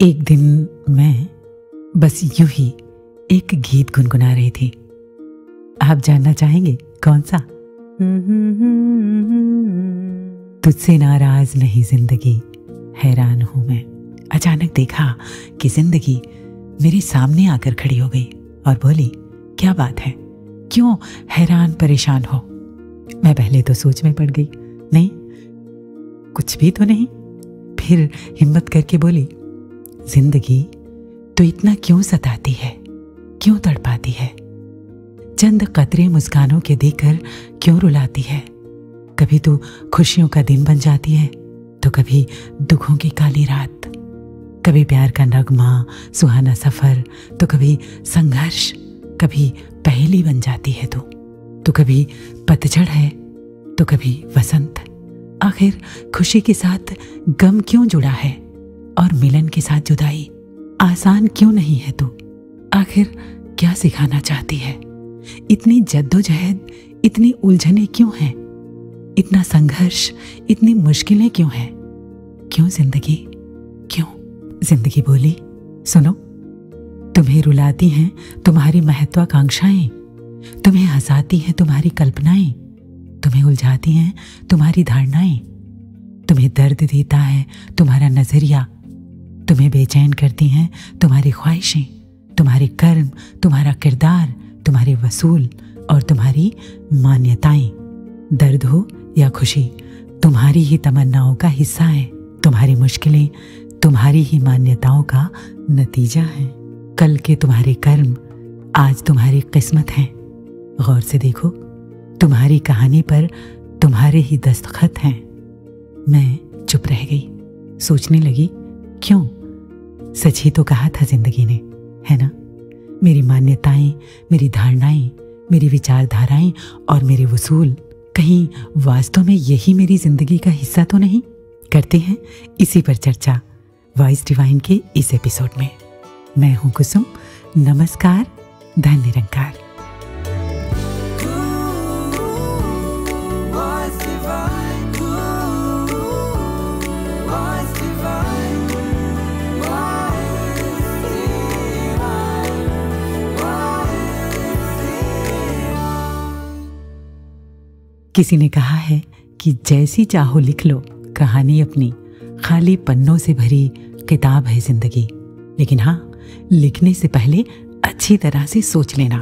एक दिन मैं बस यूँ ही एक गीत गुनगुना रही थी। आप जानना चाहेंगे कौन सा? तुझसे नाराज़ नहीं ज़िंदगी, हैरान हूँ मैं। अचानक देखा कि ज़िंदगी मेरे सामने आकर खड़ी हो गई और बोली, क्या बात है? क्यों हैरान परेशान हो? मैं पहले तो सोच में पड़ गई, नहीं, कुछ भी तो नहीं। फिर हिम्मत करके बोली, ज़िंदगी तो इतना क्यों सताती है? क्यों तड़पाती है? चंद कतरे मुस्कानों के देकर क्यों रुलाती है? कभी तो खुशियों का दिन बन जाती है तो कभी दुखों की काली रात। कभी प्यार का नगमा, सुहाना सफ़र तो कभी संघर्ष, कभी पहली बन जाती है तो। तो कभी पतझड़ है तो कभी वसंत। आखिर खुशी के साथ गम क्यों जुड़ा है? और मिलन के साथ जुदाई आसान क्यों नहीं है तू? आखिर क्या सिखाना चाहती है? इतनी जद्दोजहद, इतनी उलझने क्यों हैं? इतना संघर्ष, इतनी मुश्किलें क्यों हैं? क्यों ज़िंदगी क्यों ज़िंदगी बोली? सुनो, तुम्हें रुलाती हैं तुम्हारी महत्वाकांक्षाएँ, तुम्हें हंसाती हैं तुम्हारी कल्पनाएँ। तुम्हें उलझाती हैं, तुम्हारी धारणाएँ। तुम्हें दर्द देता है, तुम्हारा नज़रिया। तुम्हें बेचैन करती हैं, तुम्हारी ख्वाहिशें, तुम्हारे कर्म, तुम्हारा किरदार, तुम्हारे वसूल और तुम्हारी मान्यताएँ। दर्द हो या खुशी, तुम्हारी ही तमन्नाओं का हिस्सा है, तुम्हारी मुश्किलें, तुम्हारी ही मान्यताओं का नतीजा है। कल के तुम्हारे कर्म, आज तुम्हारी किस्मत हैं। गौर से देखो तुम्हारी कहानी पर तुम्हारे ही दस्तखत हैं। मैं चुप रह गई। सोचने लगी, क्यों? सच ही तो कहा था ज़िंदगी ने, है ना? मेरी मान्यताएँ, मेरी धारणाएँ, मेरी विचारधाराएँ और मेरे वसूल, कहीं वास्तव में यही मेरी ज़िंदगी का हिस्सा तो नहीं? करते हैं इसी पर चर्चा वॉइस डिवाइन के इस एपिसोड में। मैं हूँ कुसुम, नमस्कार धन निरंकार किसी ने कहा है कि जैसी चाहो लिख लो, कहानी अपनी, खाली पन्नों से भरी किताब है ज़िंदगी। लेकिन हाँ लिखने से पहले अच्छी तरह से सोच लेना,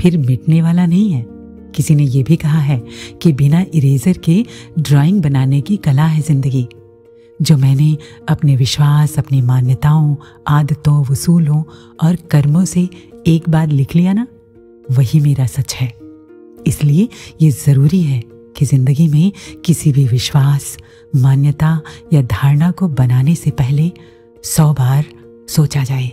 फिर मिटने वाला नहीं है। किसी ने यह भी कहा है कि बिना इरेजर के ड्राइंग बनाने की कला है ज़िंदगी। जो मैंने अपने विश्वास, अपनी मान्यताओं, आदतों, वसूलों और कर्मों से एक बार लिख लिया ना, वही मेरा सच है। इसलिए ये ज़रूरी है कि ज़िंदगी में किसी भी विश्वास, मान्यता या धारणा को बनाने से पहले सौ बार सोचा जाए,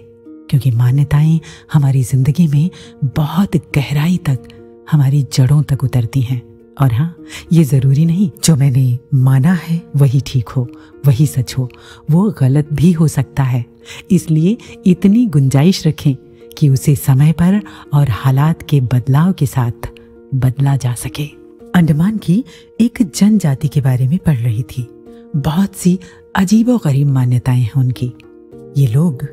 क्योंकि मान्यताएँ हमारी ज़िंदगी में बहुत गहराई तक हमारी जड़ों तक उतरती हैं। और हाँ ये ज़रूरी नहीं, जो मैंने माना है, वही ठीक हो, वही सच हो, वो गलत भी हो सकता है। इसलिए इतनी गुंजाइश रखें कि उसे समय पर और हालात के बदलाव के साथ बदला जा सके। अंडमान की एक जनजाति के बारे में पढ़ रही थी। बहुत सी अजीबो गरीब मान्यताएँ हैं उनकी। ये लोग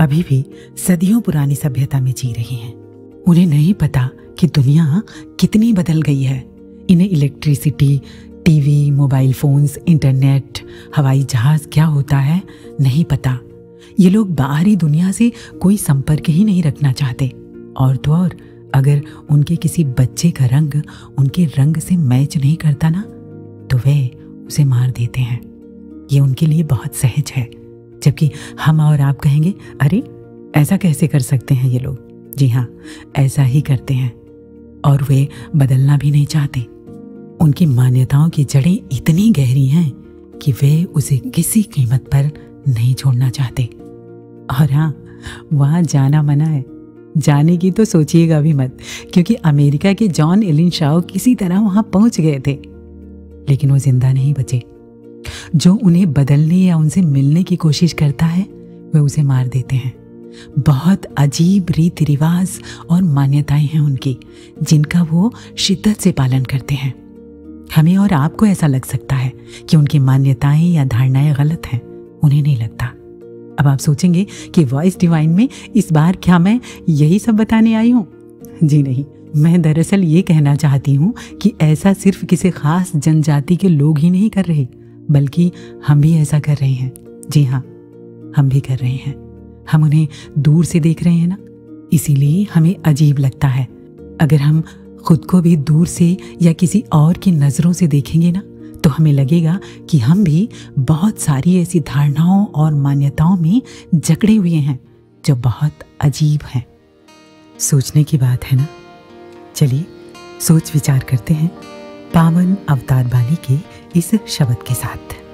अभी भी सदियों पुरानी सभ्यता में जी रहे हैं। उन्हें नहीं पता कि दुनिया कितनी बदल गई है। इन्हें electricity TV mobile phones internet हवाई जहाज़ क्या होता है, नहीं पता। ये लोग बाहरी दुनिया से कोई संपर्क ही नहीं रखना चाहते। और तो और, अगर उनके किसी बच्चे का रंग उनके रंग से मैच नहीं करता ना तो वे उसे मार देते हैं। ये उनके लिए बहुत सहज है। जबकि हम और आप कहेंगे, अरे, ऐसा कैसे कर सकते हैं ये लोग? जी हाँ ऐसा ही करते हैं। और वे बदलना भी नहीं चाहते। उनकी मान्यताओं की जड़ें इतनी गहरी हैं कि वे उसे किसी कीमत पर नहीं छोड़ना चाहते। और हाँ वहाँ जाना मना है। जाने की तो सोचिएगा भी मत, क्योंकि अमेरिका के जॉन एलिन शाओ किसी तरह वहाँ पहुँच गए थे। लेकिन वो ज़िंदा नहीं बचे। जो उन्हें बदलने या उनसे मिलने की कोशिश करता है, वे उसे मार देते हैं। बहुत अजीब रीति रिवाज और मान्यताएँ हैं उनकी, जिनका वो शिद्दत से पालन करते हैं। हमें और आपको ऐसा लग सकता है कि उनकी मान्यताएँ या धारणाएँ गलत हैं। उन्हें नहीं लगता। अब आप सोचेंगे कि वॉइस डिवाइन में इस बार क्या मैं यही सब बताने आई हूँ? जी नहीं, मैं दरअसल ये कहना चाहती हूँ कि ऐसा सिर्फ़ किसी खास जनजाति के लोग ही नहीं कर रहे, बल्कि हम भी ऐसा कर रहे हैं। जी हाँ हम भी कर रहे हैं। हम उन्हें दूर से देख रहे हैं ना? इसीलिए हमें अजीब लगता है। अगर हम खुद को भी दूर से या किसी और की नज़रों से देखेंगे ना तो हमें लगेगा कि हम भी बहुत सारी ऐसी धारणाओं और मान्यताओं में जकड़े हुए हैं, जो बहुत अजीब हैं। सोचने की बात है ना? चलिए, सोच विचार करते हैं पावन अवतार बाली के इस शब्द के साथ।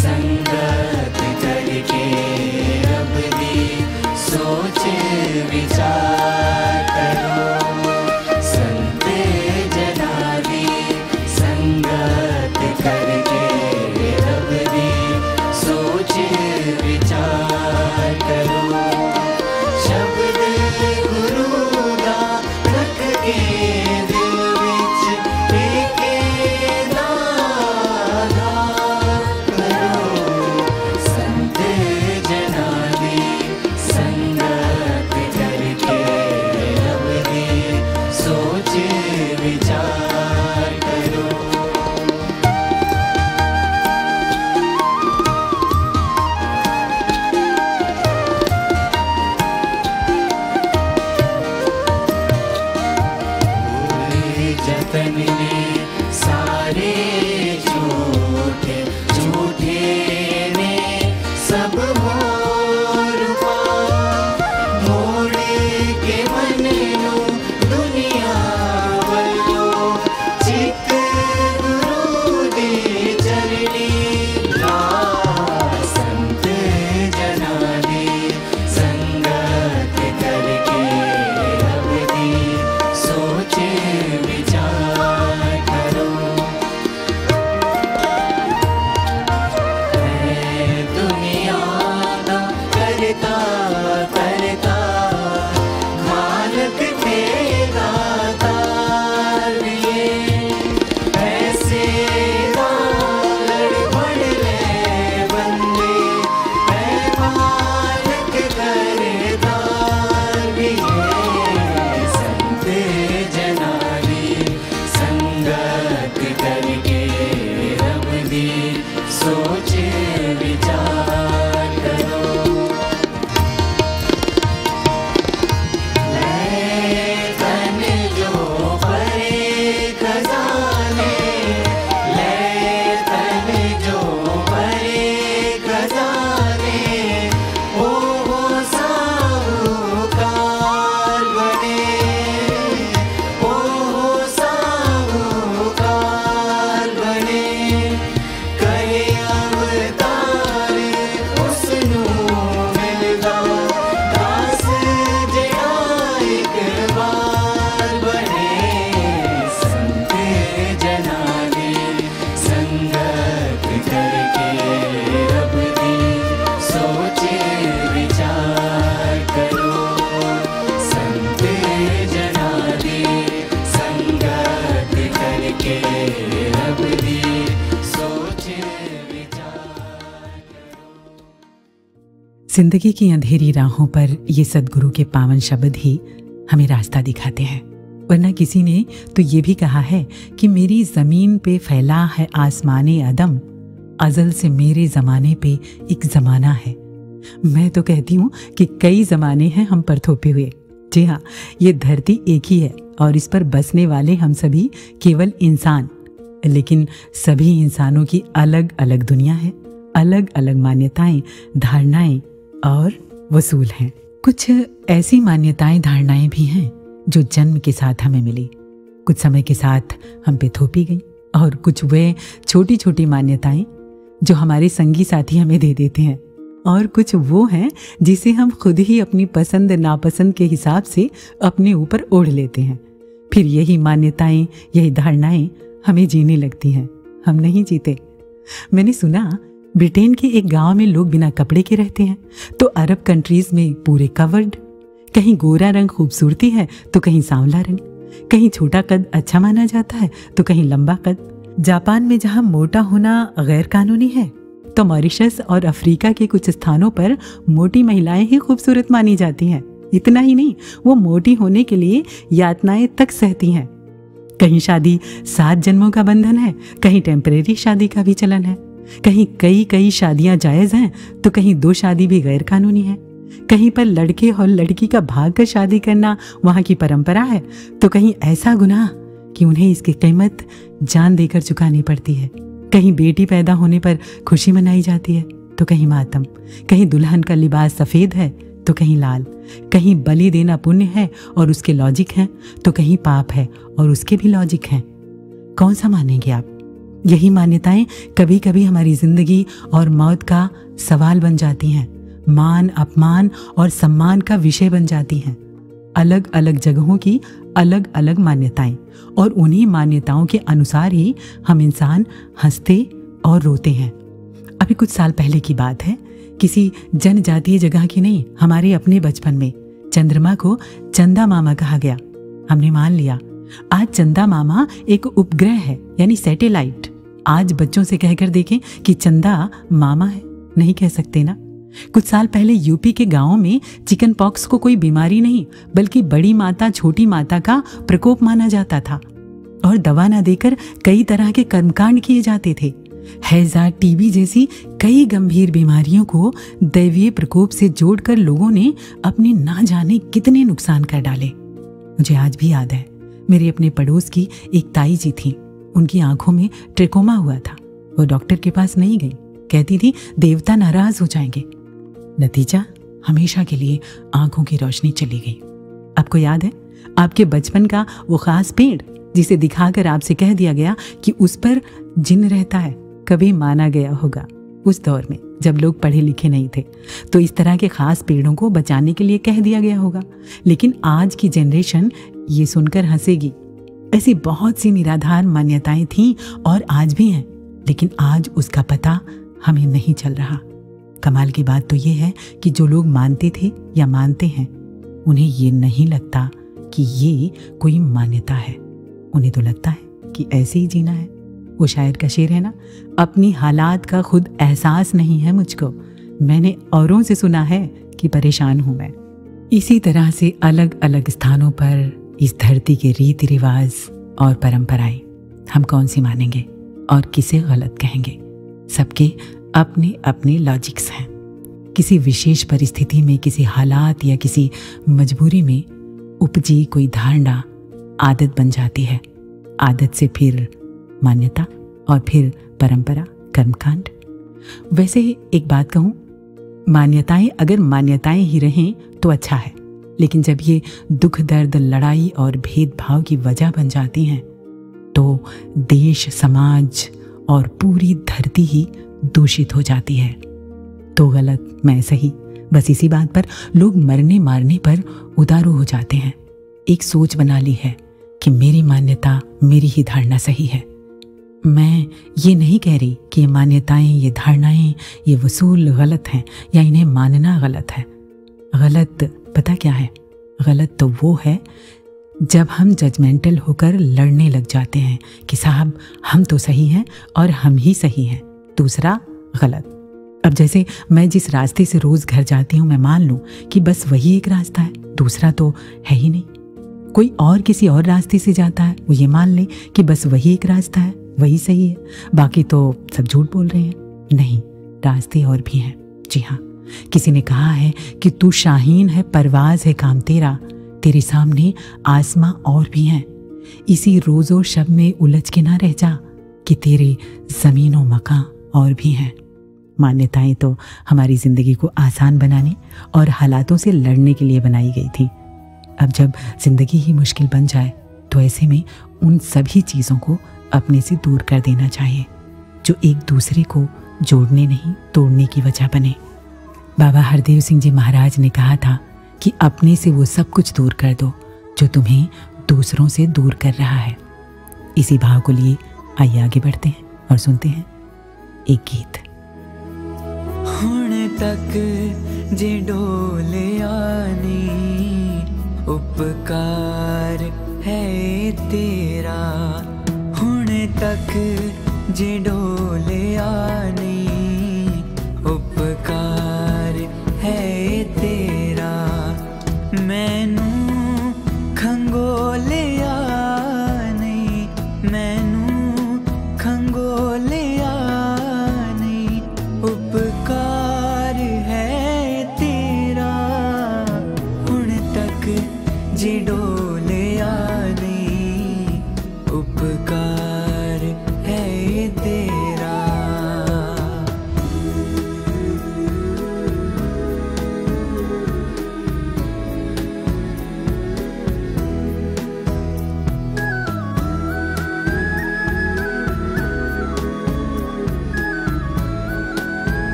संगत सोच विचार। ज़िंदगी की अंधेरी राहों पर ये सदगुरु के पावन शब्द ही हमें रास्ता दिखाते हैं। वरना किसी ने तो ये भी कहा है कि मेरी ज़मीन पे फैला है आसमाने अदम, अजल से मेरे जमाने पे एक जमाना है। मैं तो कहती हूँ कि कई जमाने हैं हम पर थोपे हुए। जी हाँ ये धरती एक ही है और इस पर बसने वाले हम सभी केवल इंसान। लेकिन सभी इंसानों की अलग अलग दुनिया है अलग अलग मान्यताएँ, धारणाएँ और वसूल हैं। कुछ ऐसी मान्यताएँ, धारणाएँ भी हैं, जो जन्म के साथ हमें मिली। कुछ समय के साथ हम पे थोपी गई और कुछ वे छोटी छोटी मान्यताएँ, जो हमारे संगी साथी हमें दे देते हैं। और कुछ वो हैं, जिसे हम खुद ही अपनी पसंद, नापसंद के हिसाब से अपने ऊपर ओढ़ लेते हैं। फिर यही मान्यताएँ, यही धारणाएँ हमें जीने लगती हैं। हम नहीं जीते। मैंने सुना ब्रिटेन के एक गाँव में लोग बिना कपड़े के रहते हैं तो अरब कंट्रीज़ में पूरे कवर्ड कहीं गोरा रंग खूबसूरती है तो कहीं सांवला रंग। कहीं छोटा कद अच्छा माना जाता है तो कहीं लंबा कद। जापान में जहाँ मोटा होना गैर कानूनी है तो मॉरिशस और अफ्रीका के कुछ स्थानों पर मोटी महिलाएँ ही खूबसूरत मानी जाती हैं। इतना ही नहीं, वो मोटी होने के लिए यातनाएँ तक सहती हैं। कहीं शादी सात जन्मों का बंधन है, कहीं टेम्परेरी शादी का भी चलन है। कहीं कई कई शादियाँ जायज़ हैं तो कहीं दो शादी भी गैर कानूनी है। कहीं पर लड़के और लड़की का भाग कर शादी करना वहाँ की परंपरा है तो कहीं ऐसा गुनाह कि उन्हें इसकी कीमत जान देकर चुकानी पड़ती है। कहीं बेटी पैदा होने पर खुशी मनाई जाती है तो कहीं मातम। कहीं दुल्हन का लिबास सफ़ेद है तो कहीं लाल। कहीं बलि देना पुण्य है और उसके लॉजिक हैं तो कहीं पाप है और उसके भी लॉजिक हैं। कौन सा मानेंगे आप? यही मान्यताएँ कभी कभी हमारी ज़िंदगी और मौत का सवाल बन जाती हैं। मान, अपमान और सम्मान का विषय बन जाती हैं। अलग अलग जगहों की अलग अलग मान्यताएँ और उन्हीं मान्यताओं के अनुसार ही हम इंसान हँसते और रोते हैं। अभी कुछ साल पहले की बात है, किसी जनजातीय जगह की नहीं, हमारे अपने बचपन में चंद्रमा को चंदा मामा कहा गया। हमने मान लिया। आज चंदा मामा एक उपग्रह है, यानी सैटेलाइट आज बच्चों से कहकर देखें कि चंदा मामा है, नहीं कह सकते ना? कुछ साल पहले यूपी के गाँवों में चिकन पॉक्स को कोई बीमारी नहीं, बल्कि बड़ी माता, छोटी माता का प्रकोप माना जाता था। और दवा ना देकर कई तरह के कर्मकांड किए जाते थे। हैजा टीबी जैसी कई गंभीर बीमारियों को दैवीय प्रकोप से जोड़कर लोगों ने अपने ना जाने कितने नुकसान कर डाले। मुझे आज भी याद है। मेरे अपने पड़ोस की एक ताई जी थी। उनकी आँखों में ट्रिकोमा हुआ था। वो डॉक्टर के पास नहीं गई। कहती थी, देवता नाराज़ हो जाएँगे। नतीजा, हमेशा के लिए आँखों की रोशनी चली गई। आपको याद है? आपके बचपन का वो खास पेड़, जिसे दिखाकर आपसे कह दिया गया कि उस पर जिन रहता है, कभी माना गया होगा। उस दौर में, जब लोग पढ़े लिखे नहीं थे तो इस तरह के खास पेड़ों को बचाने के लिए कह दिया गया होगा। लेकिन आज की जनरेशन ये सुनकर हंसेगी। ऐसी बहुत सी निराधार मान्यताएँ थीं और आज भी हैं, लेकिन आज उसका पता हमें नहीं चल रहा। कमाल की बात तो ये है कि जो लोग मानते थे या मानते हैं, उन्हें ये नहीं लगता कि ये कोई मान्यता है। उन्हें तो लगता है कि ऐसे ही जीना है। वो शायर का शेर है ना, अपनी हालात का खुद एहसास नहीं है मुझको। मैंने औरों से सुना है कि परेशान हूँ मैं। इसी तरह से अलग अलग स्थानों पर इस धरती के रीति रिवाज और परंपराएँ हम कौन सी मानेंगे और किसे गलत कहेंगे? सबके अपने अपने लॉजिक्स हैं। किसी विशेष परिस्थिति में, किसी हालात या किसी मजबूरी में उपजी कोई धारणा आदत बन जाती है। आदत से फिर मान्यता और फिर परंपरा, कर्मकांड। वैसे एक बात कहूँ, मान्यताएँ अगर मान्यताएँ ही रहें तो अच्छा है। लेकिन जब ये दुख, दर्द, लड़ाई और भेदभाव की वजह बन जाती हैं तो देश, समाज और पूरी धरती ही दूषित हो जाती है। तो गलत, मैं सही, बस इसी बात पर लोग मरने मारने पर उदारू हो जाते हैं। एक सोच बना ली है कि मेरी मान्यता, मेरी ही धारणा सही है। मैं ये नहीं कह रही कि ये मान्यताएँ, ये धारणाएँ, ये वसूल गलत हैं या इन्हें मानना गलत है। गलत, पता क्या है? गलत तो वो है, जब हम जजमेंटल होकर लड़ने लग जाते हैं कि साहब, हम तो सही हैं और हम ही सही हैं। दूसरा, गलत। अब जैसे मैं जिस रास्ते से रोज घर जाती हूँ, मैं मान लूँ कि बस वही एक रास्ता है, दूसरा तो है ही नहीं। कोई और किसी और रास्ते से जाता है, वो ये मान ले कि बस वही एक रास्ता है, वही सही है। बाकी तो सब झूठ बोल रहे हैं। नहीं, रास्ते और भी हैं। जी हाँ। किसी ने कहा है कि तू शाहीन है, परवाज है काम तेरा। तेरे सामने आसमां और भी हैं। इसी रोज़ो शब में उलझ के ना रह जा कि तेरे ज़मीनों मकान और भी हैं। मान्यताएँ तो हमारी ज़िंदगी को आसान बनाने और हालातों से लड़ने के लिए बनाई गई थी। अब जब ज़िंदगी ही मुश्किल बन जाए तो ऐसे में उन सभी चीज़ों को अपने से दूर कर देना चाहिए, जो एक दूसरे को जोड़ने नहीं, तोड़ने की वजह बने। बाबा हरदेव सिंह जी महाराज ने कहा था कि अपने से वो सब कुछ दूर कर दो जो तुम्हें दूसरों से दूर कर रहा है इसी भाव को लिए आइए आगे बढ़ते हैं और सुनते हैं एक गीत तक जे डोले आनी उपकार ਹੈ ਤੇਰਾ ਹੁਣ ਤੱਕ ਜੇ ਡੋਲਿਆ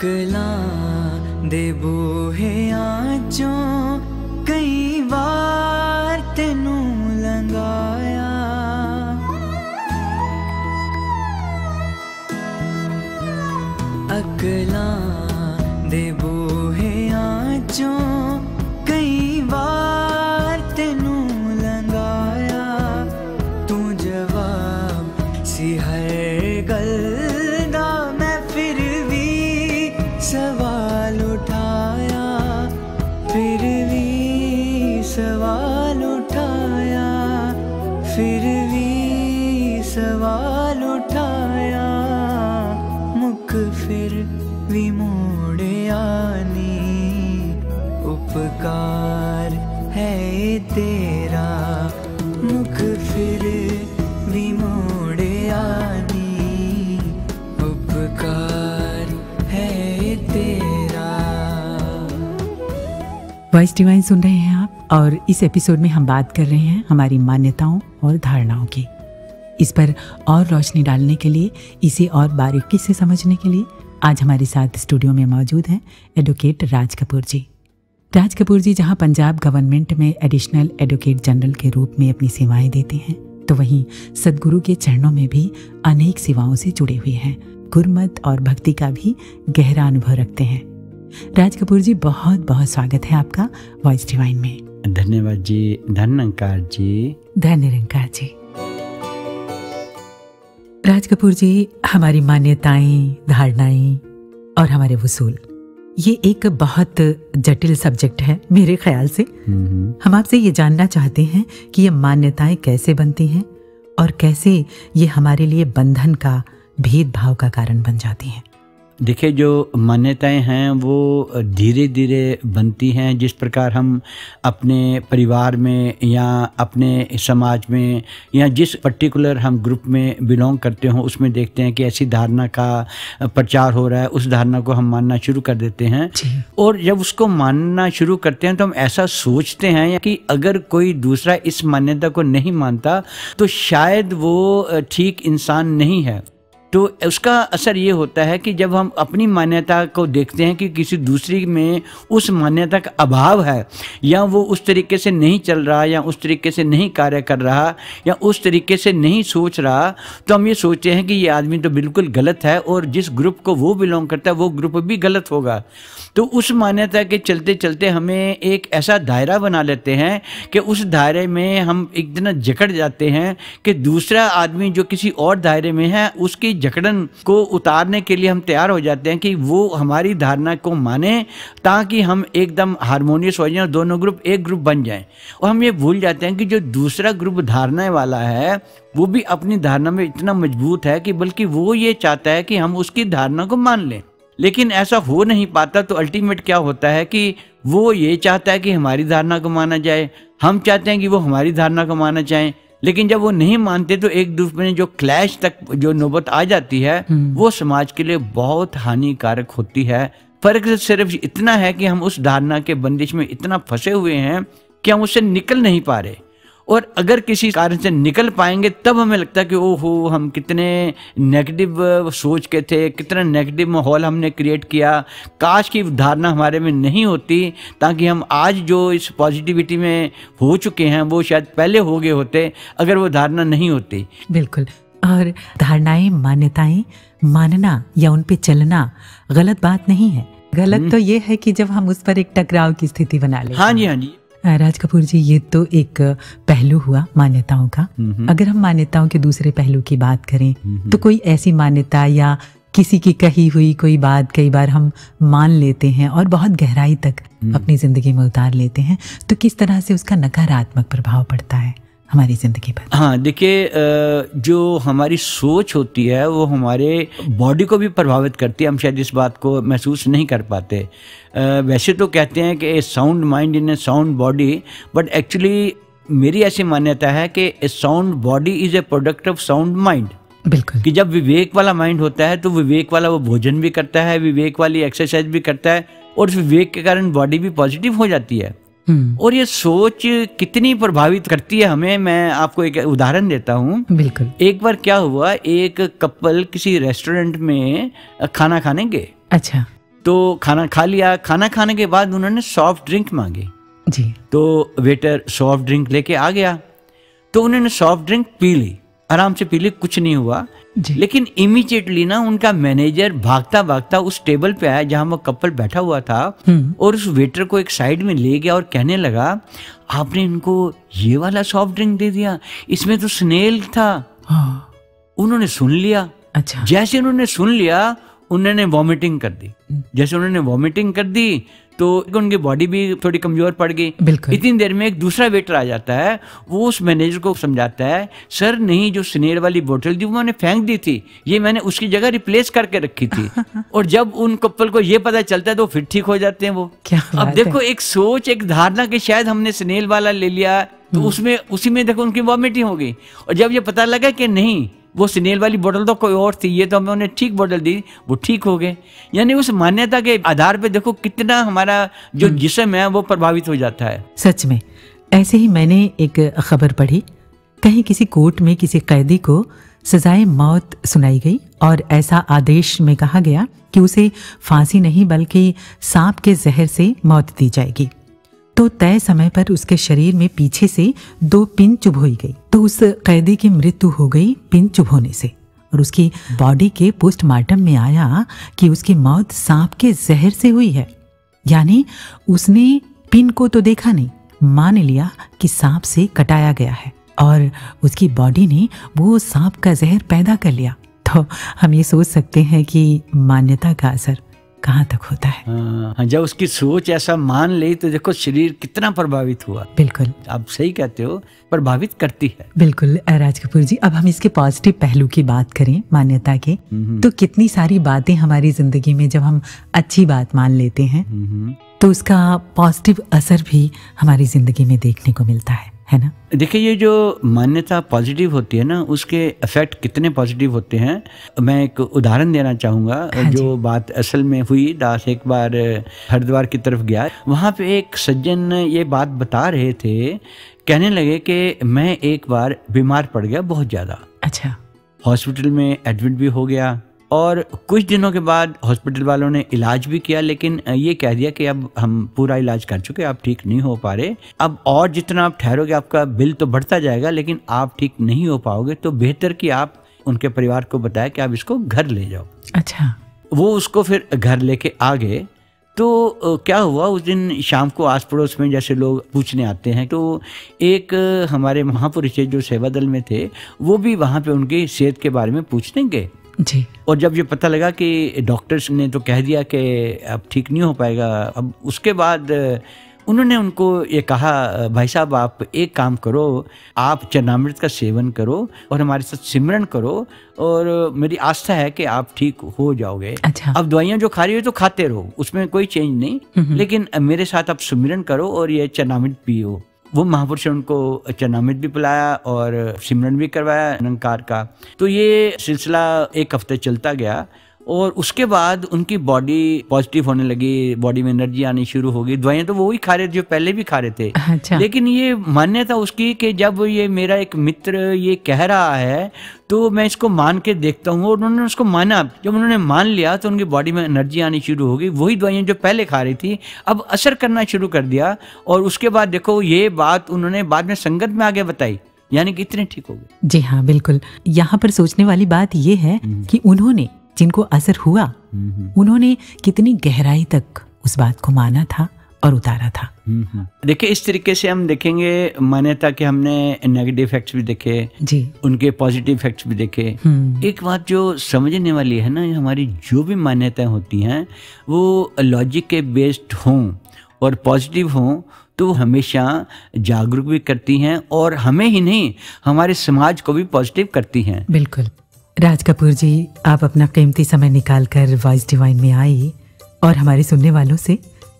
अकला दे बोहे आजो। कई बार तेनू लंगाया। अकला दे है आजो। कई बार तेनू लंगाया। तू जवाब सी कार है तेरा, मुख फिर भी मोड़े आनी उपकार है तेरा। वॉइस डिवाइन सुन रहे हैं आप, और इस एपिसोड में हम बात कर रहे हैं हमारी मान्यताओं और धारणाओं की। इस पर और रोशनी डालने के लिए, इसे और बारीकी से समझने के लिए, आज हमारे साथ स्टूडियो में मौजूद हैं एडवोकेट राज कपूर जी। राज कपूर जी जहाँ पंजाब गवर्नमेंट में एडिशनल एडवोकेट जनरल के रूप में अपनी सेवाएँ देते हैं तो वहीं सदगुरु के चरणों में भी अनेक सेवाओं से जुड़े हुए हैं। गुरमत और भक्ति का भी गहरा अनुभव रखते हैं। राज कपूर जी बहुत बहुत स्वागत है आपका वॉइस डिवाइन में। धन्यवाद जी धन्यकार जी। धन्य निरंकार जी। राज कपूर जी हमारी मान्यताएँ धारणाएँ और हमारे वसूल। ये एक बहुत जटिल सब्जेक्ट है मेरे ख्याल से। हम आपसे ये जानना चाहते हैं कि ये मान्यताएँ कैसे बनती हैं और कैसे ये हमारे लिए बंधन का भेदभाव का कारण बन जाती हैं। देखिए जो मान्यताएँ हैं वो धीरे धीरे बनती हैं। जिस प्रकार हम अपने परिवार में या अपने समाज में या जिस पर्टिकुलर हम ग्रुप में बिलोंग करते हों उसमें देखते हैं कि ऐसी धारणा का प्रचार हो रहा है। उस धारणा को हम मानना शुरू कर देते हैं। और जब उसको मानना शुरू करते हैं तो हम ऐसा सोचते हैं कि अगर कोई दूसरा इस मान्यता को नहीं मानता तो शायद वो ठीक इंसान नहीं है। तो उसका असर ये होता है कि जब हम अपनी मान्यता को देखते हैं कि किसी दूसरी में उस मान्यता का अभाव है, या वो उस तरीके से नहीं चल रहा, या उस तरीके से नहीं कार्य कर रहा, या उस तरीके से नहीं सोच रहा तो हम ये सोचते हैं कि ये आदमी तो बिल्कुल गलत है और जिस ग्रुप को वो बिलोंग करता है, वो ग्रुप भी गलत होगा। तो उस मान्यता के चलते चलते हमें एक ऐसा दायरा बना लेते हैं कि उस दायरे में हम इतना जकड़ जाते हैं कि दूसरा आदमी जो किसी और दायरे में है, उसकी जकड़न को उतारने के लिए हम तैयार हो जाते हैं कि वो हमारी धारणा को माने ताकि हम एकदम हारमोनियस हो जाएँ दोनों ग्रुप एक ग्रुप बन जाएँ। और हम ये भूल जाते हैं कि जो दूसरा ग्रुप धारणा वाला है, वो भी अपनी धारणा में इतना मज़बूत है कि बल्कि वो ये चाहता है कि हम उसकी धारणा को मान लें। लेकिन ऐसा हो नहीं पाता तो अल्टीमेट क्या होता है कि वो ये चाहता है कि हमारी धारणा को माना जाए, हम चाहते हैं कि वो हमारी धारणा को माना चाहें लेकिन जब वो नहीं मानते तो एक दूसरे में जो क्लैश तक जो नौबत आ जाती है वो समाज के लिए बहुत हानिकारक होती है। फ़र्क सिर्फ़ इतना है कि हम उस धारणा के बंदिश में इतना फंसे हुए हैं कि हम उससे निकल नहीं पा रहे। और अगर किसी कारण से निकल पाएँगे तब हमें लगता है कि ओहो हम कितने नेगेटिव सोच के थे कितना नेगेटिव माहौल हमने क्रिएट किया। काश की धारणा हमारे में नहीं होती ताकि हम आज जो इस पॉजिटिविटी में हो चुके हैं वो शायद पहले हो गए होते अगर वो धारणा नहीं होती। बिल्कुल। और धारणाएँ मान्यताएँ मानना या उन पे चलना गलत बात नहीं है। गलत तो ये है कि जब हम उस पर एक टकराव की स्थिति बना ले हाँ। जी हाँ जी। राज कपूर जी ये तो एक पहलू हुआ मान्यताओं का। अगर हम मान्यताओं के दूसरे पहलू की बात करें तो कोई ऐसी मान्यता या किसी की कही हुई कोई बात कई बार हम मान लेते हैं और बहुत गहराई तक अपनी ज़िंदगी में उतार लेते हैं तो किस तरह से उसका नकारात्मक प्रभाव पड़ता है? हमारी ज़िंदगी पर। हाँ देखिए जो हमारी सोच होती है वो हमारे बॉडी को भी प्रभावित करती है। हम शायद इस बात को महसूस नहीं कर पाते। वैसे तो कहते हैं कि a sound mind in a sound body but actually मेरी ऐसी मान्यता है कि a sound body is a product of sound mind बिल्कुल। कि जब विवेक वाला माइंड होता है तो विवेक वाला वो भोजन भी करता है विवेक वाली एक्सरसाइज भी करता है और उस विवेक के कारण बॉडी भी पॉजिटिव हो जाती है। और ये सोच कितनी प्रभावित करती है हमें मैं आपको एक उदाहरण देता हूँ। बिल्कुल। एक बार क्या हुआ एक कपल किसी रेस्टोरेंट में खाना खाने गए अच्छा। तो खाना खा लिया खाना खाने के बाद उन्होंने सॉफ्ट ड्रिंक मांगी। जी। तो वेटर सॉफ्ट ड्रिंक लेके आ गया। तो उन्होंने सॉफ्ट ड्रिंक पी ली। आराम से पी ली कुछ नहीं हुआ। लेकिन इमीडिएटली ना उनका मैनेजर भागता भागता उस टेबल पे आया जहाँ वो कपल बैठा हुआ था हम्म, और उस वेटर को एक साइड में ले गया और कहने लगा आपने इनको ये वाला सॉफ्ट ड्रिंक दे दिया इसमें तो स्नेल था। हाँ, उन्होंने सुन लिया। अच्छा। जैसे उन्होंने सुन लिया उन्होंने वॉमिटिंग कर दी। जैसे उन्होंने वॉमिटिंग कर दी तो उनकी बॉडी भी थोड़ी कमज़ोर पड़ गई। बिल्कुल। इतनी देर में एक दूसरा वेटर आ जाता है वो उस मैनेजर को समझाता है सर नहीं जो स्नेर वाली बोतल थी वो मैंने फेंक दी थी। ये मैंने उसकी जगह रिप्लेस करके रखी थी। और जब उन कपल को ये पता चलता है तो फिर ठीक हो जाते हैं वो। क्या अब देखो एक सोच एक धारणा कि शायद हमने स्नेल वाला ले लिया तो उसमें उसी में देखो उनकी वॉमिटिंग हो गई। और जब ये पता लगा कि नहीं वो स्नेल वाली बोतल तो कोई और थी ये तो हमें उन्हें ठीक बोतल दी वो ठीक हो गए। यानी उस मान्यता के आधार पे देखो कितना हमारा जो जिसम है वो प्रभावित हो जाता है। सच में ऐसे ही मैंने एक खबर पढ़ी कहीं किसी कोर्ट में किसी कैदी को सजाए मौत सुनाई गई और ऐसा आदेश में कहा गया कि उसे फांसी नहीं बल्कि सांप के जहर से मौत दी जाएगी। तो तय समय पर उसके शरीर में पीछे से दो पिन चुभोई गई। तो उस कैदी की मृत्यु हो गई पिन चुभोने से। और उसकी बॉडी के पोस्टमार्टम में आया कि उसकी मौत सांप के जहर से हुई है। यानी उसने पिन को तो देखा नहीं, मान लिया कि सांप से कटाया गया है। और उसकी बॉडी ने वो सांप का जहर पैदा कर लिया। तो हम ये सोच सकते हैं कि मान्यता का असर कहाँ तक होता है? हाँ, जब उसकी सोच ऐसा मान ली तो देखो शरीर कितना प्रभावित हुआ। बिल्कुल। आप सही कहते हो प्रभावित करती है। बिल्कुल राज कपूर जी अब हम इसके पॉजिटिव पहलू की बात करें मान्यता के तो कितनी सारी बातें हमारी ज़िंदगी में जब हम अच्छी बात मान लेते हैं हम्म। तो उसका पॉजिटिव असर भी हमारी ज़िंदगी में देखने को मिलता है। है ना? देखिए ये जो मान्यता पॉजिटिव होती है ना उसके इफ़ेक्ट कितने पॉजिटिव होते हैं? मैं एक उदाहरण देना चाहूँगा। हाँ जो। बात असल में हुई दास एक बार हरिद्वार की तरफ़ गया वहाँ पे एक सज्जन ये बात बता रहे थे। कहने लगे कि मैं एक बार बीमार पड़ गया बहुत ज़्यादा। अच्छा। हॉस्पिटल में एडमिट भी हो गया। और कुछ दिनों के बाद हॉस्पिटल वालों ने इलाज भी किया लेकिन ये कह दिया कि अब हम पूरा इलाज कर चुके आप ठीक नहीं हो पा रहे। अब और जितना आप ठहरोगे आपका बिल तो बढ़ता जाएगा लेकिन आप ठीक नहीं हो पाओगे तो बेहतर कि आप उनके परिवार को बताया कि आप इसको घर ले जाओ। अच्छा। वो उसको फिर घर लेके आ गए तो क्या हुआ? उस दिन शाम को आस पड़ोस में जैसे लोग पूछने आते हैं तो एक हमारे महापुरुष जो सेवा दल में थे वो भी वहाँ पे उनकी सेहत के बारे में पूछने गए। जी। और जब ये पता लगा कि डॉक्टर्स ने तो कह दिया कि अब ठीक नहीं हो पाएगा अब उसके बाद उन्होंने उनको ये कहा भाई साहब आप एक काम करो आप चरणामृत का सेवन करो और हमारे साथ सिमरन करो और मेरी आस्था है कि आप ठीक हो जाओगे। अच्छा। अब दवाइयाँ जो खा रही हो तो खाते रहो उसमें कोई चेंज नहीं। लेकिन मेरे साथ आप सुमिरन करो और ये चरणामृत पियो। वो महापुरुष उनको चरणामृत भी पिलाया और सिमरन भी करवाया निरंकार का। तो ये सिलसिला एक हफ़्ते चलता गया। और उसके बाद उनकी बॉडी पॉजिटिव होने लगी बॉडी में एनर्जी आनी शुरू हो गई। दवाइयाँ तो वो ही खा रहे थे जो पहले भी खा रहे थे। अच्छा। लेकिन ये मान्यता उसकी कि जब ये मेरा एक मित्र ये कह रहा है तो मैं इसको मान के देखता हूँ। और उन्होंने उसको माना। जब उन्होंने मान लिया तो उनकी बॉडी में एनर्जी आनी शुरू हो गई। वही दवाइयाँ जो पहले खा रही थी अब असर करना शुरू कर दिया। और उसके बाद देखो ये बात उन्होंने बाद में संगत में आगे बताई यानी कि इतने ठीक हो गए। जी हाँ बिल्कुल। यहाँ पर सोचने वाली बात ये है कि उन्होंने जिनको असर हुआ। उन्होंने कितनी गहराई तक उस बात को माना था और उतारा था। देखिए इस तरीके से हम देखेंगे मान्यता के हमने नेगेटिव इफेक्ट्स भी देखे जी। उनके पॉजिटिव इफेक्ट्स भी देखे। हम्म। एक बात जो समझने वाली है ना हमारी जो भी मान्यताएँ होती हैं वो लॉजिक के बेस्ड हों और पॉजिटिव हों तो वो हमेशा जागरूक भी करती हैं और हमें ही नहीं हमारे समाज को भी पॉजिटिव करती हैं। बिल्कुल। राज कपूर जी आप अपना कीमती समय निकालकर वॉइस डिवाइन में आई और हमारे सुनने वालों से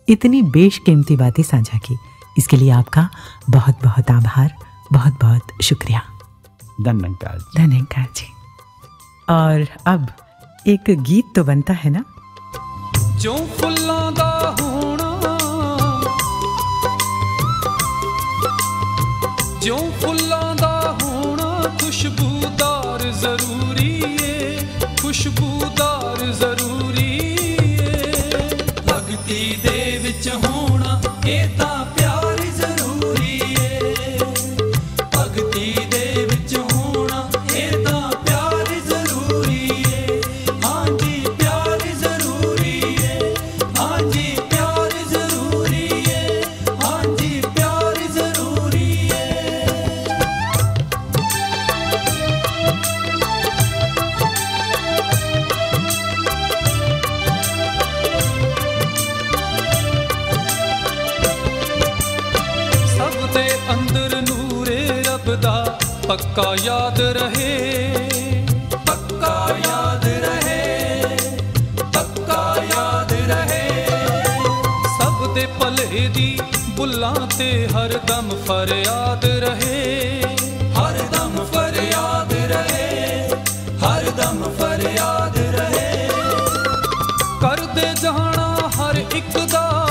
इतनी बेशकीमती बातें साझा की। इसके लिए आपका बहुत बहुत आभार बहुत बहुत शुक्रिया। धन्यकार धन्यकार जी। और अब एक गीत तो बनता है ना? जो जो फुल्लों का होना खुशबूदार ज़रूर। ਖੁਸ਼ਬੂਦਾਰ ਜ਼ਰੂਰੀ ਭਗਤੀ ਦੇ ਵਿੱਚ ਹੋਣਾ ਇਹ ਤਾਂ ਬੁੱਲਾਂ ਤੇ ਹਰਦਮ ਫਰਿਆਦ ਰਹੇ। ਹਰਦਮ ਫਰਿਆਦ ਰਹੇ। ਹਰਦਮ ਫਰਿਆਦ ਰਹੇ। ਕਰਦੇ ਜਾਣਾ ਹਰ ਇੱਕ ਦਾ।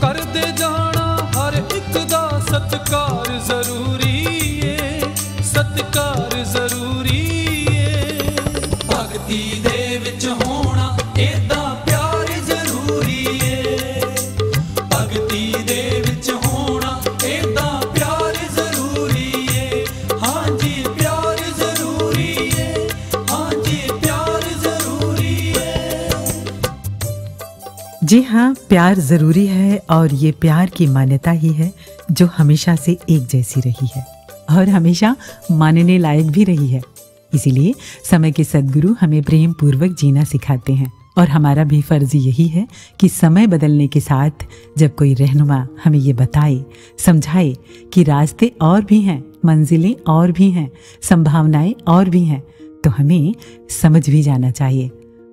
ਕਰਦੇ ਜਾਣਾ ਹਰ ਇੱਕ ਦਾ ਸਤਕਾਰ ਜ਼ਰੂਰੀ ਏ। ਸਤਕਾਰ ਜ਼ਰੂਰੀ हाँ प्यार ज़रूरी है और ये प्यार की मान्यता ही है जो हमेशा से एक जैसी रही है और हमेशा मानने लायक भी रही है। इसीलिए समय के सदगुरु हमें प्रेम पूर्वक जीना सिखाते हैं और हमारा भी फ़र्ज़ यही है कि समय बदलने के साथ जब कोई रहनुमा हमें ये बताए, समझाए कि रास्ते और भी हैं, मंजिलें और भी हैं, संभावनाएँ और भी हैं तो हमें समझ भी जाना चाहिए,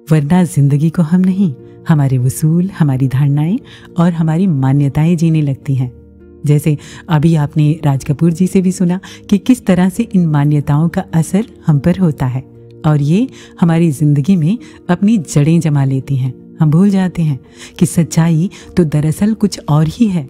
वरना ज़िंदगी को हम नहीं हमारे वसूल, हमारी धारणाएँ और हमारी मान्यताएँ जीने लगती हैं। जैसे अभी आपने राज कपूर जी से भी सुना कि किस तरह से इन मान्यताओं का असर हम पर होता है और ये हमारी ज़िंदगी में अपनी जड़ें जमा लेती हैं। हम भूल जाते हैं कि सच्चाई तो दरअसल कुछ और ही है।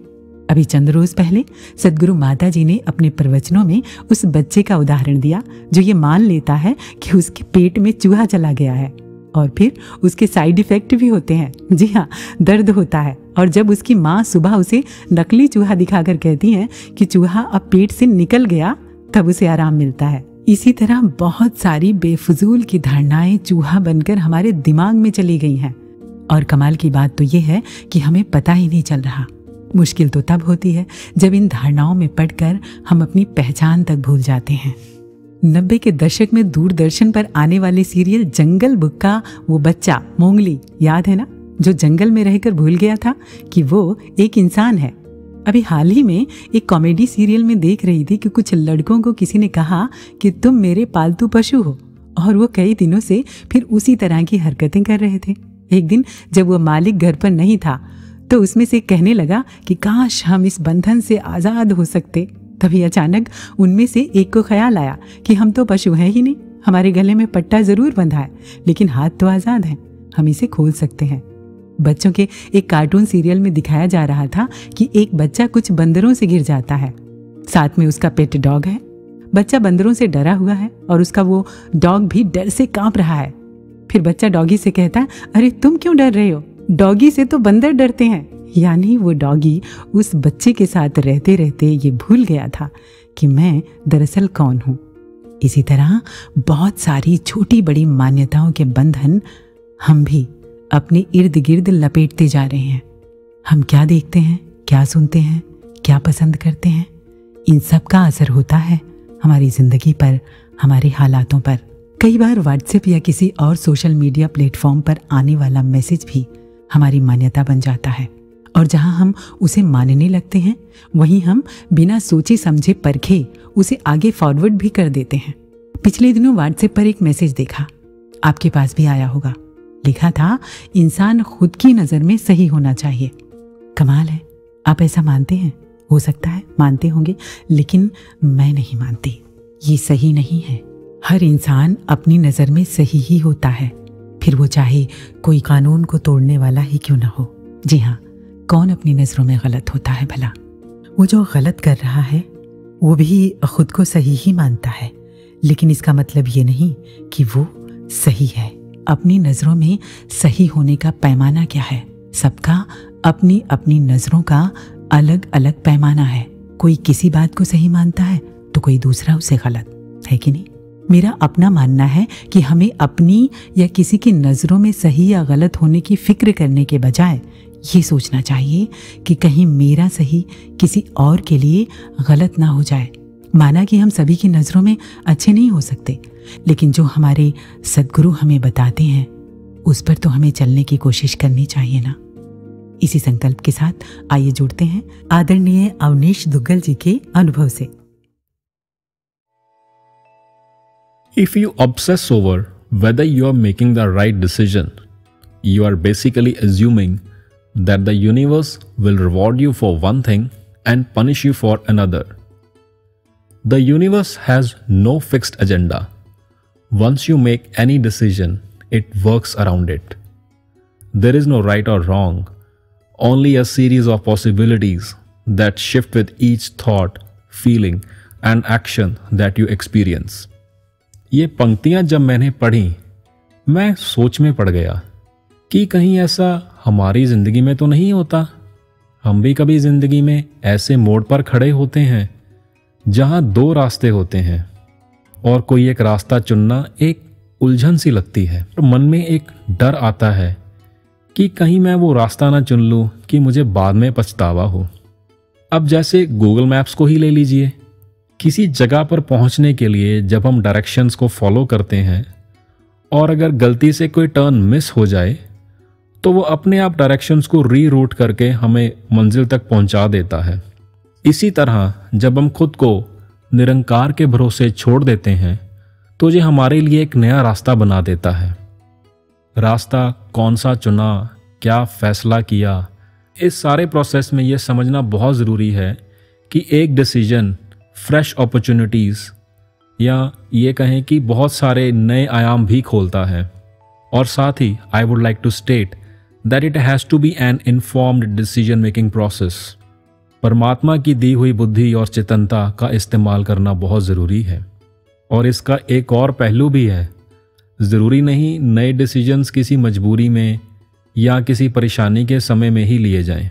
अभी चंद रोज पहले सदगुरु माता जी ने अपने प्रवचनों में उस बच्चे का उदाहरण दिया जो ये मान लेता है कि उसके पेट में चूहा चला गया है। और फिर उसके साइड इफ़ेक्ट भी होते हैं। जी हाँ दर्द होता है। और जब उसकी माँ सुबह उसे नकली चूहा दिखाकर कहती है कि चूहा अब पेट से निकल गया, तब उसे आराम मिलता है। इसी तरह बहुत सारी बेफजूल की धारणाएँ चूहा बनकर हमारे दिमाग में चली गई हैं। और कमाल की बात तो ये है कि हमें पता ही नहीं चल रहा। मुश्किल तो तब होती है जब इन धारणाओं में पढ़कर हम अपनी पहचान तक भूल जाते हैं। नब्बे के दशक में दूरदर्शन पर आने वाले सीरियल जंगल बुक का वो बच्चा, मोंगली, याद है ना? जो जंगल में रहकर भूल गया था कि वो एक इंसान है। अभी हाल ही में एक कॉमेडी सीरियल में देख रही थी कि कुछ लड़कों को किसी ने कहा कि तुम मेरे पालतू पशु हो। और वो कई दिनों से फिर उसी तरह की हरकतें कर रहे थे। एक दिन जब वो मालिक घर पर नहीं था तो उसमें से कहने लगा कि काश हम इस बंधन से आज़ाद हो सकते। तभी अचानक उनमें से एक को ख्याल आया कि हम तो पशु हैं ही नहीं। हमारे गले में पट्टा ज़रूर बंधा है, लेकिन हाथ तो आज़ाद हैं। हम इसे खोल सकते हैं। बच्चों के एक कार्टून सीरियल में दिखाया जा रहा था कि एक बच्चा कुछ बंदरों से गिर जाता है। साथ में उसका पेट डॉग है। बच्चा बंदरों से डरा हुआ है और उसका वो डॉग भी डर से काँप रहा है। फिर बच्चा डॉगी से कहता है, अरे, तुम क्यों डर रहे हो? डॉगी से तो बंदर डरते हैं। यानी वो डॉगी उस बच्चे के साथ रहते रहते ये भूल गया था कि मैं दरअसल कौन हूँ। इसी तरह बहुत सारी छोटी बड़ी मान्यताओं के बंधन हम भी अपने इर्द गिर्द लपेटते जा रहे हैं। हम क्या देखते हैं, क्या सुनते हैं, क्या पसंद करते हैं? इन सब का असर होता है हमारी ज़िंदगी पर, हमारे हालातों पर। कई बार व्हाट्सएप या किसी और सोशल मीडिया प्लेटफॉर्म पर आने वाला मैसेज भी हमारी मान्यता बन जाता है। और जहाँ हम उसे मानने लगते हैं, वहीं हम बिना सोचे समझे परखे उसे आगे फॉरवर्ड भी कर देते हैं। पिछले दिनों व्हाट्सएप पर एक मैसेज देखा। आपके पास भी आया होगा। लिखा था, इंसान खुद की नज़र में सही होना चाहिए। कमाल है। आप ऐसा मानते हैं? हो सकता है, मानते होंगे, लेकिन मैं नहीं मानती। ये सही नहीं है। हर इंसान अपनी नज़र में सही ही होता है। फिर वो चाहे कोई कानून को तोड़ने वाला ही क्यों ना हो। जी हाँ कौन अपनी नज़रों में गलत होता है भला? वो जो गलत कर रहा है, वो भी खुद को सही ही मानता है। लेकिन इसका मतलब ये नहीं कि वो सही है। अपनी नज़रों में सही होने का पैमाना क्या है? सबका अपनी अपनी नज़रों का अलग अलग पैमाना है। कोई किसी बात को सही मानता है तो कोई दूसरा उसे गलत। है कि नहीं? मेरा अपना मानना है कि हमें अपनी या किसी की नज़रों में सही या गलत होने की फ़िक्र करने के बजाय ये सोचना चाहिए कि कहीं मेरा सही किसी और के लिए गलत ना हो जाए। माना कि हम सभी की नज़रों में अच्छे नहीं हो सकते लेकिन जो हमारे सदगुरु हमें बताते हैं उस पर तो हमें चलने की कोशिश करनी चाहिए ना। इसी संकल्प के साथ आइए जुड़ते हैं आदरणीय अवनीश दुग्गल जी के अनुभव से। If you obsess over whether you are making the right decision, you are basically assuming that the universe will reward you for one thing and punish you for another. The universe has no fixed agenda. Once you make any decision, it works around it. There is no right or wrong, only a series of possibilities that shift with each thought, feeling, and action that you experience. ये पंक्तियां जब मैंने पढ़ी मैं सोच में पड़ गया कि कहीं ऐसा हमारी ज़िंदगी में तो नहीं होता। हम भी कभी ज़िंदगी में ऐसे मोड़ पर खड़े होते हैं, जहाँ दो रास्ते होते हैं, और कोई एक रास्ता चुनना एक उलझन सी लगती है। और मन में एक डर आता है कि कहीं मैं वो रास्ता ना चुन लूँ कि मुझे बाद में पछतावा हो। अब जैसे गूगल मैप्स को ही ले लीजिए। किसी जगह पर पहुँचने के लिए जब हम डायरेक्शंस को फॉलो करते हैं, और अगर गलती से कोई टर्न मिस हो जाए तो वो अपने आप डायरेक्शंस को री रूट करके हमें मंजिल तक पहुँचा देता है। इसी तरह, जब हम खुद को निरंकार के भरोसे छोड़ देते हैं तो ये हमारे लिए एक नया रास्ता बना देता है। रास्ता कौन सा चुना, क्या फैसला किया, इस सारे प्रोसेस में यह समझना बहुत ज़रूरी है कि एक डिसीज़न फ्रेश अपॉर्चुनिटीज़ या ये कहें कि बहुत सारे नए आयाम भी खोलता है। और साथ ही I would like to state that it has to be an informed decision making process परमात्मा की दी हुई बुद्धि और चेतनता का इस्तेमाल करना बहुत ज़रूरी है। और इसका एक और पहलू भी है। ज़रूरी नहीं नए डिसीजंस किसी मजबूरी में या किसी परेशानी के समय में ही लिए जाएँ।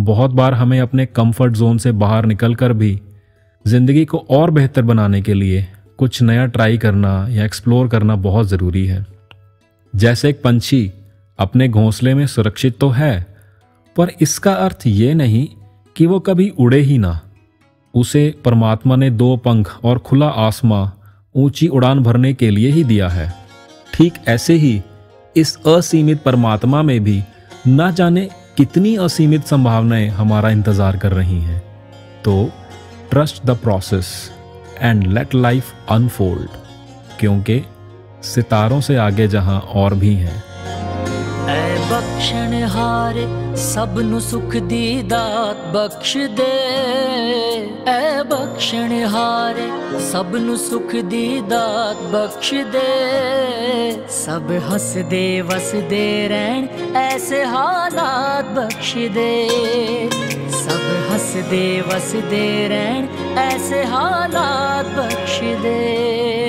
बहुत बार हमें अपने कंफर्ट जोन से बाहर निकलकर भी ज़िंदगी को और बेहतर बनाने के लिए कुछ नया ट्राई करना या एक्सप्लोर करना बहुत ज़रूरी है। जैसे एक पंछी अपने घोंसले में सुरक्षित तो है, पर इसका अर्थ ये नहीं कि वो कभी उड़े ही ना। उसे परमात्मा ने दो पंख और खुला आसमां, ऊँची उड़ान भरने के लिए ही दिया है। ठीक ऐसे ही इस असीमित परमात्मा में भी ना जाने कितनी असीमित संभावनाएँ हमारा इंतज़ार कर रही हैं। तो trust the process and let life unfold क्योंकि सितारों से आगे जहाँ और भी हैं। ਐ ਬਖਸ਼ਣ ਹਾਰੇ ਸਭ ਨੂੰ ਸੁਖ ਦੀ ਦਾਤ ਬਖਸ਼ ਦੇ ਐ ਬਖਸ਼ਣ ਹਾਰੇ ਸਭ ਨੂੰ ਸੁਖ ਦੀ ਦਾਤ ਬਖਸ਼ ਦੇ ਸਭ ਹੱਸਦੇ, ਵਸਦੇ ਰਹਿਣ, ਐਸੇ ਹਾਲਾਤ ਬਖਸ਼ ਦੇ ਸਭ ਹੱਸਦੇ, ਵਸਦੇ ਰਹਿਣ, ਐਸੇ ਹਾਲਾਤ ਬਖਸ਼ ਦੇ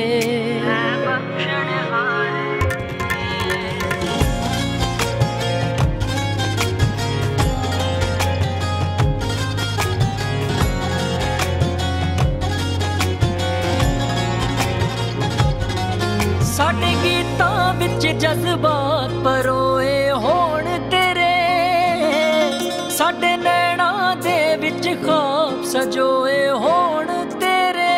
ਸਾਡੇ ਗੀਤਾਂ ਵਿੱਚ ਜਜ਼ਬਾ ਪਰੋਏ ਹੋਣ ਤੇਰੇ। ਸਾਡੇ ਨੈਣਾ ਦੇ ਵਿੱਚ ਖਾਬ ਸਜੋਏ ਹੋਣ ਤੇਰੇ।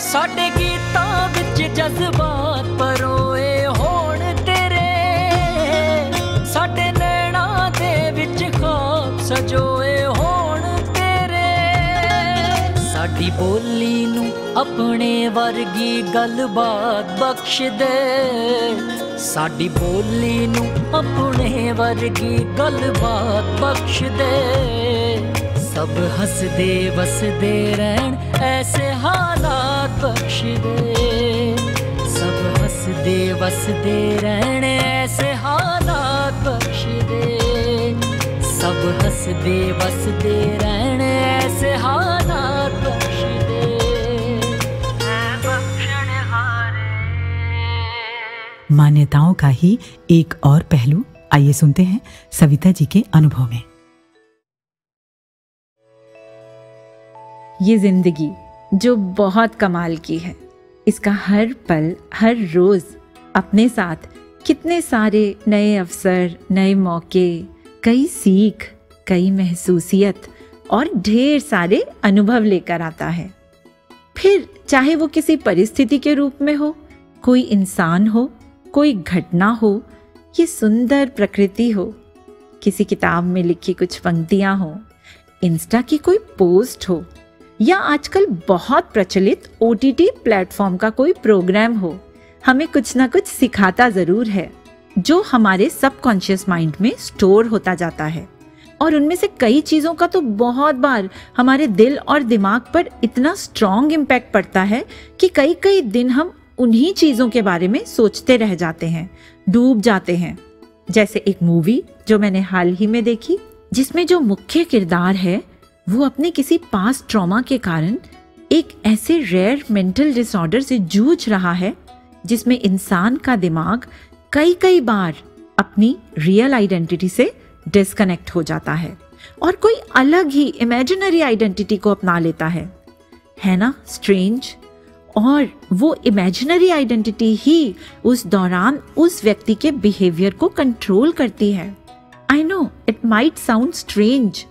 ਸਾਡੇ ਗੀਤਾਂ ਵਿੱਚ ਜਜ਼ਬਾ ਪਰੋਏ ਹੋਣ ਤੇਰੇ। ਸਾਡੇ ਨੈਣਾ ਦੇ ਵਿੱਚ ਖਾਬ ਸਜੋਏ ਹੋਣ ਤੇਰੇ। ਸਾਡੀ ਬੋਲੀ ਆਪਣੇ ਵਰਗੀ ਗੱਲਬਾਤ ਬਖਸ਼ ਦੇ ਸਾਡੀ ਬੋਲੀ ਨੂੰ ਆਪਣੇ ਵਰਗੀ ਗੱਲਬਾਤ ਬਖਸ਼ ਦੇ ਸਭ ਹੱਸਦੇ ਵਸਦੇ ਰਹਿਣ, ਐਸੇ ਹਾਲਾਤ ਬਖਸ਼ ਦੇ ਸਭ ਹੱਸਦੇ ਵਸਦੇ ਰਹਿਣ, ਐਸੇ ਹਾਲਾਤ ਬਖਸ਼ ਦੇ ਸਭ ਹੱਸਦੇ ਵਸਦੇ ਰਹਿਣ, ਐਸੇ ਹਾਲਾਤ मान्यताओं का ही एक और पहलू। आइए सुनते हैं सविता जी के अनुभव में। ये ज़िंदगी जो बहुत कमाल की है, इसका हर पल, हर रोज अपने साथ कितने सारे नए अवसर, नए मौके, कई सीख, कई महसूसियत और ढेर सारे अनुभव लेकर आता है। फिर चाहे वो किसी परिस्थिति के रूप में हो, कोई इंसान हो कोई घटना हो, ये सुंदर प्रकृति हो, किसी किताब में लिखी कुछ पंक्तियाँ हो, इंस्टा की कोई पोस्ट हो, या आजकल बहुत प्रचलित ओ टी टी प्लेटफॉर्म का कोई प्रोग्राम हो, हमें कुछ ना कुछ सिखाता ज़रूर है, जो हमारे सबकॉन्शियस माइंड में स्टोर होता जाता है। और उनमें से कई चीज़ों का तो बहुत बार हमारे दिल और दिमाग पर इतना स्ट्रॉन्ग इम्पैक्ट पड़ता है कि कई कई दिन हम उन्हीं चीज़ों के बारे में सोचते रह जाते हैं, डूब जाते हैं। जैसे एक मूवी जो मैंने हाल ही में देखी, जिसमें जो मुख्य किरदार है, वो अपने किसी पास ट्रॉमा के कारण एक ऐसे रेयर मेंटल डिसऑर्डर से जूझ रहा है, जिसमें इंसान का दिमाग कई कई बार अपनी रियल आइडेंटिटी से डिस्कनेक्ट हो जाता है और कोई अलग ही इमेजिनरी आइडेंटिटी को अपना लेता है। है ना स्ट्रेंज और वो इमेजिनरी आइडेंटिटी ही उस दौरान उस व्यक्ति के बिहेवियर को कंट्रोल करती है। I know it might sound strange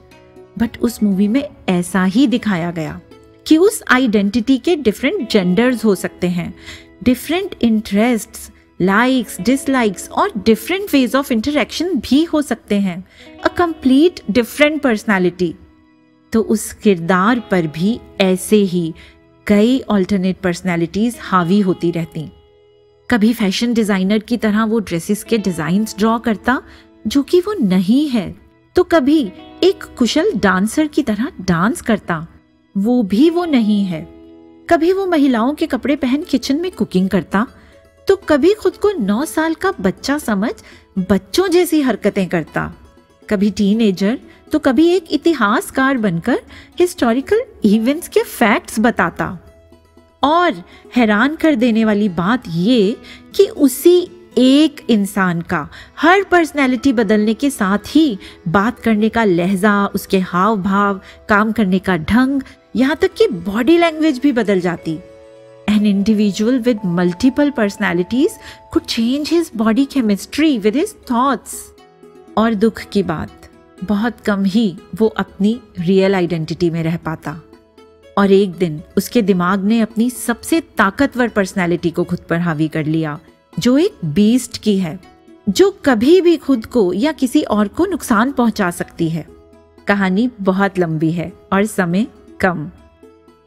but उस मूवी में ऐसा ही दिखाया गया कि उस आइडेंटिटी के डिफरेंट जेंडर्स हो सकते हैं। डिफरेंट इंटरेस्ट्स लाइक्स डिसलाइक्स और डिफरेंट वेज ऑफ़ इंटरेक्शन भी हो सकते हैं। अ कंप्लीट डिफरेंट पर्सनालिटी तो उस किरदार पर भी ऐसे ही कई ऑल्टरनेट पर्सनालिटीज हावी होती रहती। कभी फ़ैशन डिज़ाइनर की तरह वो ड्रेसेस के डिजाइन्स ड्रॉ करता, जो कि वो नहीं है तो कभी एक कुशल डांसर की तरह डांस करता, वो भी वो नहीं है। कभी वो महिलाओं के कपड़े पहन किचन में कुकिंग करता तो कभी खुद को नौ साल का बच्चा समझ बच्चों जैसी हरकतें करता। कभी टीनेजर तो कभी एक इतिहासकार बनकर हिस्टोरिकल इवेंट्स के फैक्ट्स बताता और हैरान कर देने वाली बात ये कि उसी एक इंसान का, हर पर्सनैलिटी बदलने के साथ ही बात करने का लहजा, उसके हाव भाव काम करने का ढंग, यहाँ तक कि बॉडी लैंग्वेज भी बदल जाती An individual with multiple personalities could change his body chemistry with his thoughts. और दुख की बात बहुत कम ही वो अपनी रियल आइडेंटिटी में रह पाता। और एक दिन उसके दिमाग ने अपनी सबसे ताकतवर पर्सनैलिटी को खुद पर हावी कर लिया, जो एक बीस्ट की है, जो कभी भी खुद को या किसी और को नुकसान पहुँचा सकती है। कहानी बहुत लंबी है और समय कम।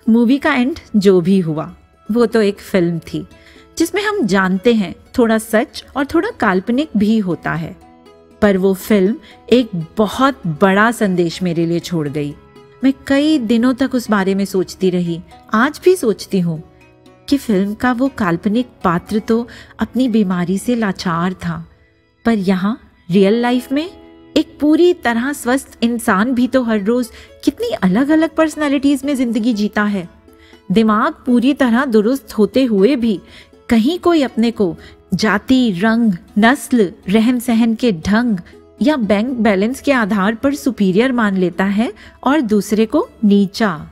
मूवी का एंड जो भी हुआ, वो तो एक फ़िल्म थी, जिसमें हम जानते हैं थोड़ा सच और थोड़ा काल्पनिक भी होता है। पर वो फ़िल्म एक बहुत बड़ा संदेश मेरे लिए छोड़ गई। मैं कई दिनों तक उस बारे में सोचती रही, आज भी सोचती हूँ कि फ़िल्म का वो काल्पनिक पात्र तो अपनी बीमारी से लाचार था, पर यहाँ रियल लाइफ में एक पूरी तरह स्वस्थ इंसान भी तो हर रोज कितनी अलग अलग पर्सनालिटीज में ज़िंदगी जीता है। दिमाग पूरी तरह दुरुस्त होते हुए भी कहीं कोई अपने को जाति, रंग, नस्ल रहन सहन के ढंग या बैंक बैलेंस के आधार पर सुपीरियर मान लेता है और दूसरे को नीचा।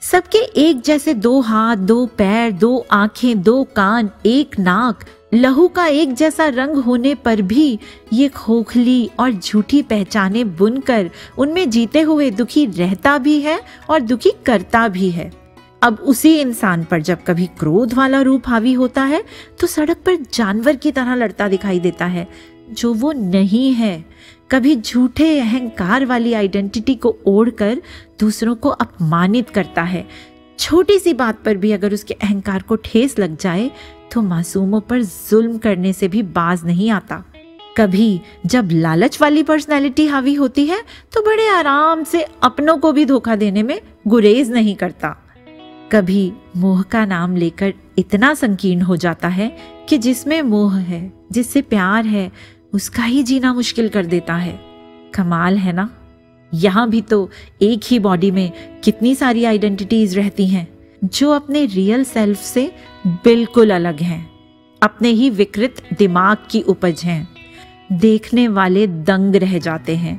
सबके एक जैसे दो हाथ, दो पैर, दो आँखें, दो कान, एक नाक, लहू का एक जैसा रंग होने पर भी ये खोखली और झूठी पहचाने बुनकर उनमें जीते हुए दुखी रहता भी है और दुखी करता भी है। अब उसी इंसान पर जब कभी क्रोध वाला रूप हावी होता है तो सड़क पर जानवर की तरह लड़ता दिखाई देता है, जो वो नहीं है। कभी झूठे अहंकार वाली आइडेंटिटी को ओढ़कर दूसरों को अपमानित करता है। छोटी सी बात पर भी अगर उसके अहंकार को ठेस लग जाए तो मासूमों पर जुल्म करने से भी बाज नहीं आता। कभी जब लालच वाली पर्सनैलिटी हावी होती है तो बड़े आराम से अपनों को भी धोखा देने में गुरेज नहीं करता। कभी मोह का नाम लेकर इतना संकीर्ण हो जाता है कि जिसमें मोह है, जिससे प्यार है, उसका ही जीना मुश्किल कर देता है। कमाल है ना? यहाँ भी तो एक ही बॉडी में कितनी सारी आइडेंटिटीज रहती हैं, जो अपने रियल सेल्फ से बिल्कुल अलग हैं, अपने ही विकृत दिमाग की उपज हैं। देखने वाले दंग रह जाते हैं,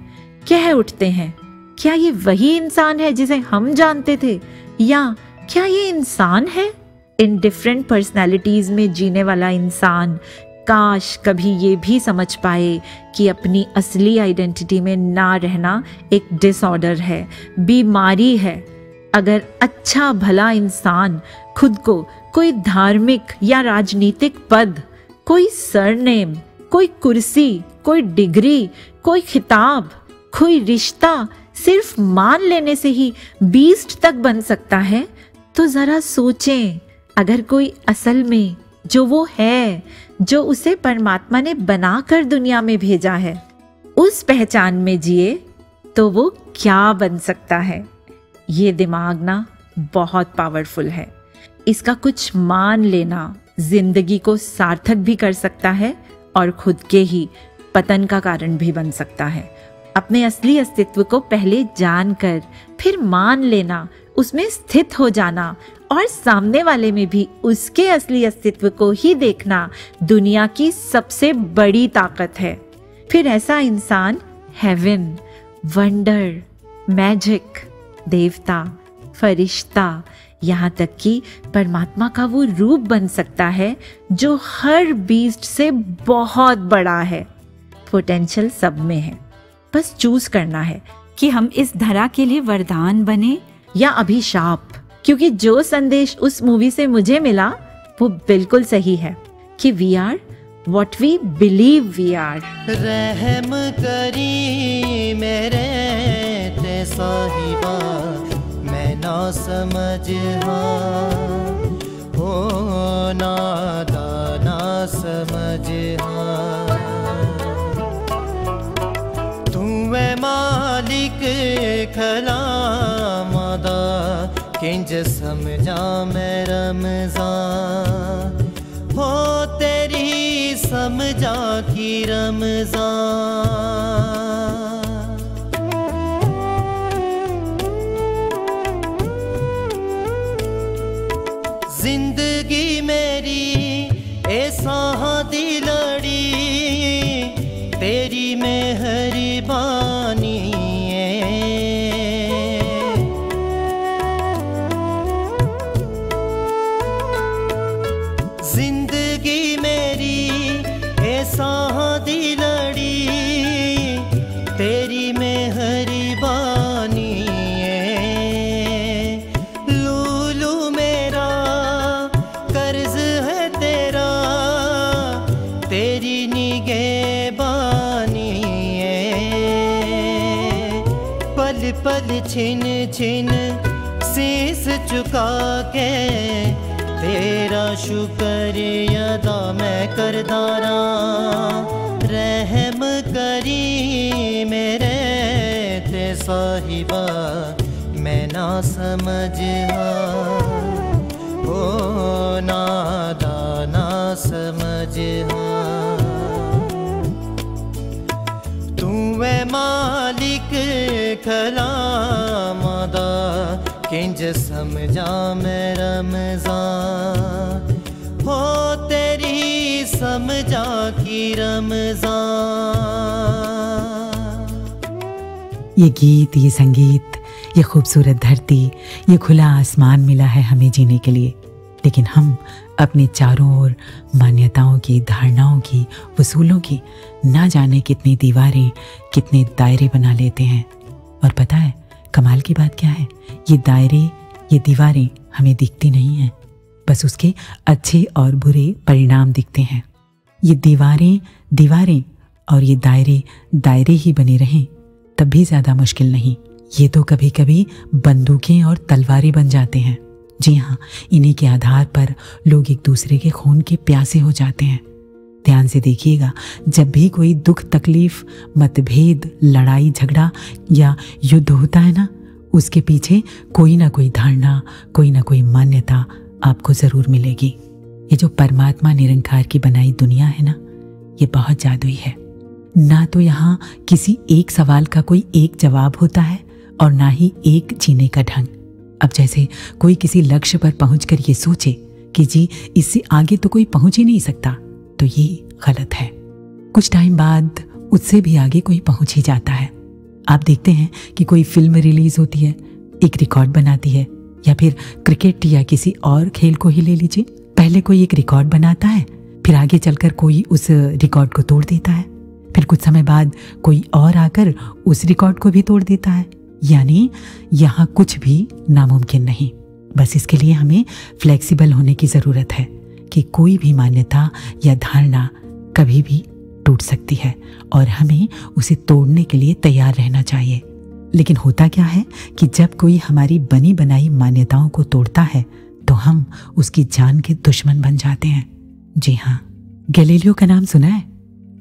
कह उठते हैं, क्या ये वही इंसान है जिसे हम जानते थे? या क्या ये इंसान है? इन डिफरेंट पर्सनैलिटीज में जीने वाला इंसान, काश कभी ये भी समझ पाए कि अपनी असली आइडेंटिटी में ना रहना एक डिसऑर्डर है, बीमारी है। अगर अच्छा भला इंसान खुद को कोई धार्मिक या राजनीतिक पद, कोई सरनेम, कोई कुर्सी, कोई डिग्री, कोई खिताब, कोई रिश्ता सिर्फ़ मान लेने से ही बीस्ट तक बन सकता है तो जरा सोचें, अगर कोई असल में जो वो है, जो उसे परमात्मा ने बनाकर दुनिया में भेजा है, उस पहचान में जिए तो वो क्या बन सकता है? ये दिमाग ना बहुत पावरफुल है। इसका कुछ मान लेना ज़िंदगी को सार्थक भी कर सकता है और खुद के ही पतन का कारण भी बन सकता है। अपने असली अस्तित्व को पहले जानकर फिर मान लेना उसमें स्थित हो जाना और सामने वाले में भी उसके असली अस्तित्व को ही देखना दुनिया की सबसे बड़ी ताकत है। फिर ऐसा इंसान हेवन वंडर मैजिक देवता, फरिश्ता, यहाँ तक कि परमात्मा का वो रूप बन सकता है जो हर बीस्ट से बहुत बड़ा है। पोटेंशियल सब में है। बस चूज़ करना है कि हम इस धरा के लिए वरदान बने या अभिशाप, क्योंकि जो संदेश उस मूवी से मुझे मिला, वो बिल्कुल सही है कि we are what we believe we are रहम करी मेरे ते साहिबा, मैं ना समझ हाँ। ना समझ हाँ। तू मालिक खला किंज समझा मैं रमज़ान। हो तेरी समझा की रमज़ान। ज़िंदगी मेरी ऐसा दी छिन छिन शीस चुका के तेरा शुक्र अदा मैं करदारा रहम करी मेरे ते साहिबा, मैं ना समझ हाँ। ना समझ हाँ। तू है मालिक किंज समझा हो तेरी समझा की रमज़ान। ये गीत, ये संगीत, ये खूबसूरत धरती, ये खुला आसमान मिला है हमें जीने के लिए। लेकिन हम अपने चारों ओर मान्यताओं की, धारणाओं की, वसूलों की ना जाने कितनी दीवारें, कितने दायरे बना लेते हैं। और पता है, कमाल की बात क्या है? ये दायरे, ये दीवारें हमें दिखती नहीं हैं। बस उसके अच्छे और बुरे परिणाम दिखते हैं। ये दीवारें दीवारें और ये दायरे दायरे ही बने रहें, तब भी ज़्यादा मुश्किल नहीं। ये तो कभी कभी बंदूकें और तलवारें बन जाते हैं। जी हाँ इन्हीं के आधार पर लोग एक दूसरे के खून के प्यासे हो जाते हैं। ध्यान से देखिएगा, जब भी कोई दुख, तकलीफ़, मतभेद, लड़ाई, झगड़ा या युद्ध होता है ना, उसके पीछे कोई ना कोई धारणा, कोई ना कोई मान्यता आपको ज़रूर मिलेगी। ये जो परमात्मा निरंकार की बनाई दुनिया है ना, ये बहुत जादुई है। ना तो यहाँ किसी एक सवाल का कोई एक जवाब होता है और ना ही एक जीने का ढंग। अब जैसे कोई किसी लक्ष्य पर पहुंचकर ये सोचे कि जी, इससे आगे तो कोई पहुँच ही नहीं सकता। तो ये गलत है। कुछ टाइम बाद उससे भी आगे कोई पहुँच ही जाता है। आप देखते हैं कि कोई फ़िल्म रिलीज़ होती है, एक रिकॉर्ड बनाती है, या फिर क्रिकेट या किसी और खेल को ही ले लीजिए। पहले कोई एक रिकॉर्ड बनाता है, फिर आगे चलकर कोई उस रिकॉर्ड को तोड़ देता है। फिर कुछ समय बाद कोई और आकर उस रिकॉर्ड को भी तोड़ देता है। यानी यहाँ कुछ भी नामुमकिन नहीं। बस इसके लिए हमें फ्लेक्सिबल होने की ज़रूरत है। कि कोई भी मान्यता या धारणा कभी भी टूट सकती है और हमें उसे तोड़ने के लिए तैयार रहना चाहिए। लेकिन होता क्या है कि जब कोई हमारी बनी बनाई मान्यताओं को तोड़ता है तो हम उसकी जान के दुश्मन बन जाते हैं। जी हाँ गैलीलियो का नाम सुना है?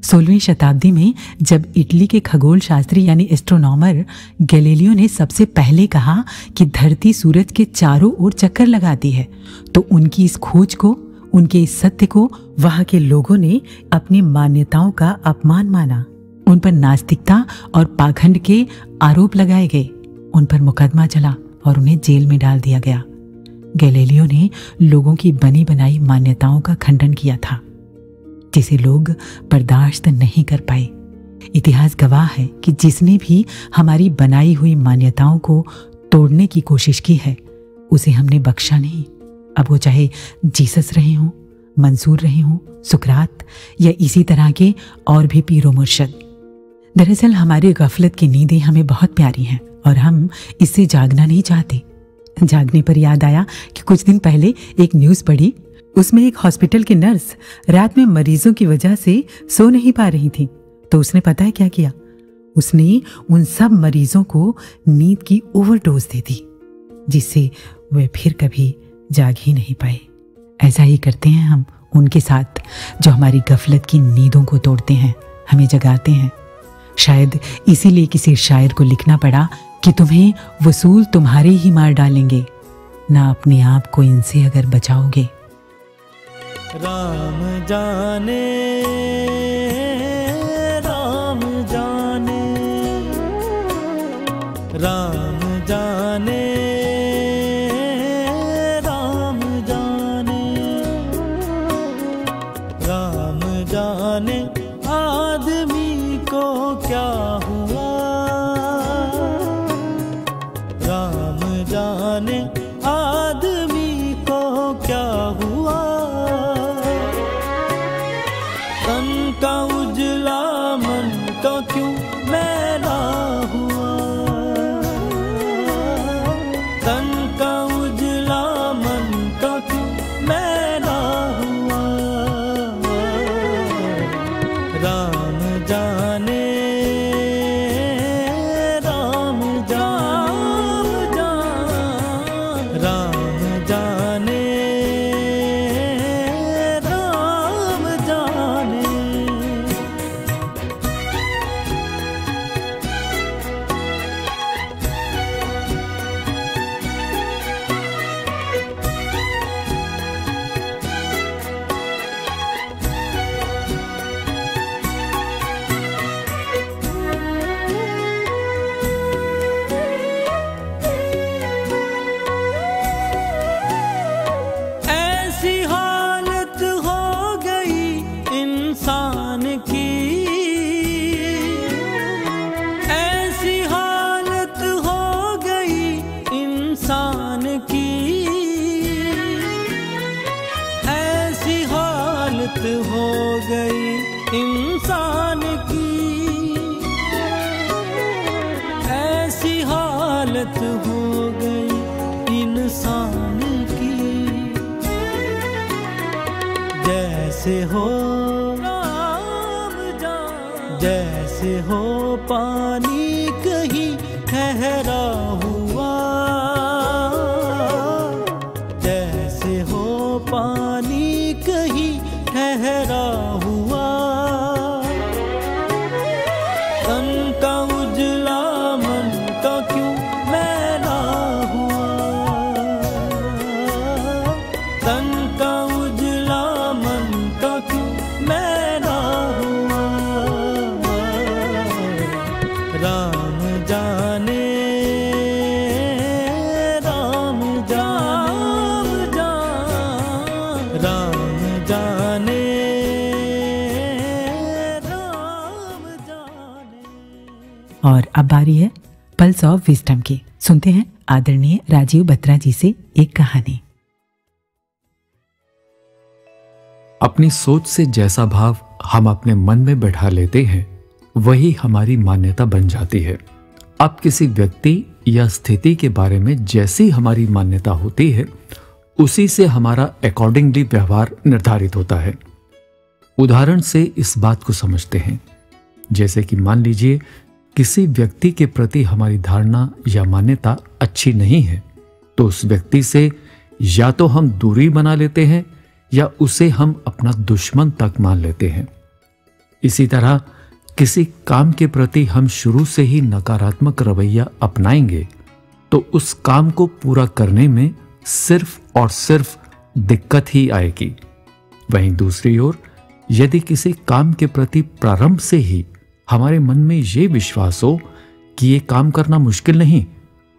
सोलहवीं शताब्दी में जब इटली के खगोल शास्त्री यानी एस्ट्रोनॉमर गैलीलियो ने सबसे पहले कहा कि धरती सूरज के चारों ओर चक्कर लगाती है तो उनकी इस खोज को उनके इस सत्य को वहाँ के लोगों ने अपनी मान्यताओं का अपमान माना। उन पर नास्तिकता और पाखंड के आरोप लगाए गए। उन पर मुकदमा चला और उन्हें जेल में डाल दिया गया। गैलीलियो ने लोगों की बनी बनाई मान्यताओं का खंडन किया था, जिसे लोग बर्दाश्त नहीं कर पाए। इतिहास गवाह है कि जिसने भी हमारी बनाई हुई मान्यताओं को तोड़ने की कोशिश की है, उसे हमने बख्शा नहीं। अब वो चाहे जीसस रहे हों, मंसूर रहे हों, सुकरात या इसी तरह के और भी पीरो मुर्शद। दरअसल हमारी गफलत की नींदें हमें बहुत प्यारी हैं और हम इससे जागना नहीं चाहते। जागने पर याद आया कि कुछ दिन पहले एक न्यूज़ पढ़ी, उसमें एक हॉस्पिटल की नर्स रात में मरीजों की वजह से सो नहीं पा रही थी तो उसने पता है क्या किया? उसने उन सब मरीजों को नींद की ओवरडोज दे दी, जिससे वे फिर कभी जाग ही नहीं पाए। ऐसा ही करते हैं हम, उनके साथ, जो हमारी गफलत की नींदों को तोड़ते हैं, हमें जगाते हैं। शायद इसीलिए किसी शायर को लिखना पड़ा कि तुम्हें वसूल तुम्हारे ही मार डालेंगे, ना अपने आप को इनसे अगर बचाओगे। राम जाने। विस्डम की। सुनते हैं आदरणीय राजीव बत्रा जी से एक कहानी। अपनी सोच से जैसा भाव हम अपने मन में बैठा लेते हैं, वही हमारी मान्यता बन जाती है। अब किसी व्यक्ति या स्थिति के बारे में जैसी हमारी मान्यता होती है, उसी से हमारा अकॉर्डिंगली व्यवहार निर्धारित होता है। उदाहरण से इस बात को समझते हैं। जैसे कि मान लीजिए किसी व्यक्ति के प्रति हमारी धारणा या मान्यता अच्छी नहीं है तो उस व्यक्ति से या तो हम दूरी बना लेते हैं या उसे हम अपना दुश्मन तक मान लेते हैं। इसी तरह किसी काम के प्रति हम शुरू से ही नकारात्मक रवैया अपनाएँगे तो उस काम को पूरा करने में सिर्फ़ और सिर्फ़ दिक्कत ही आएगी। वहीं दूसरी ओर यदि किसी काम के प्रति प्रारंभ से ही हमारे मन में ये विश्वास हो कि ये काम करना मुश्किल नहीं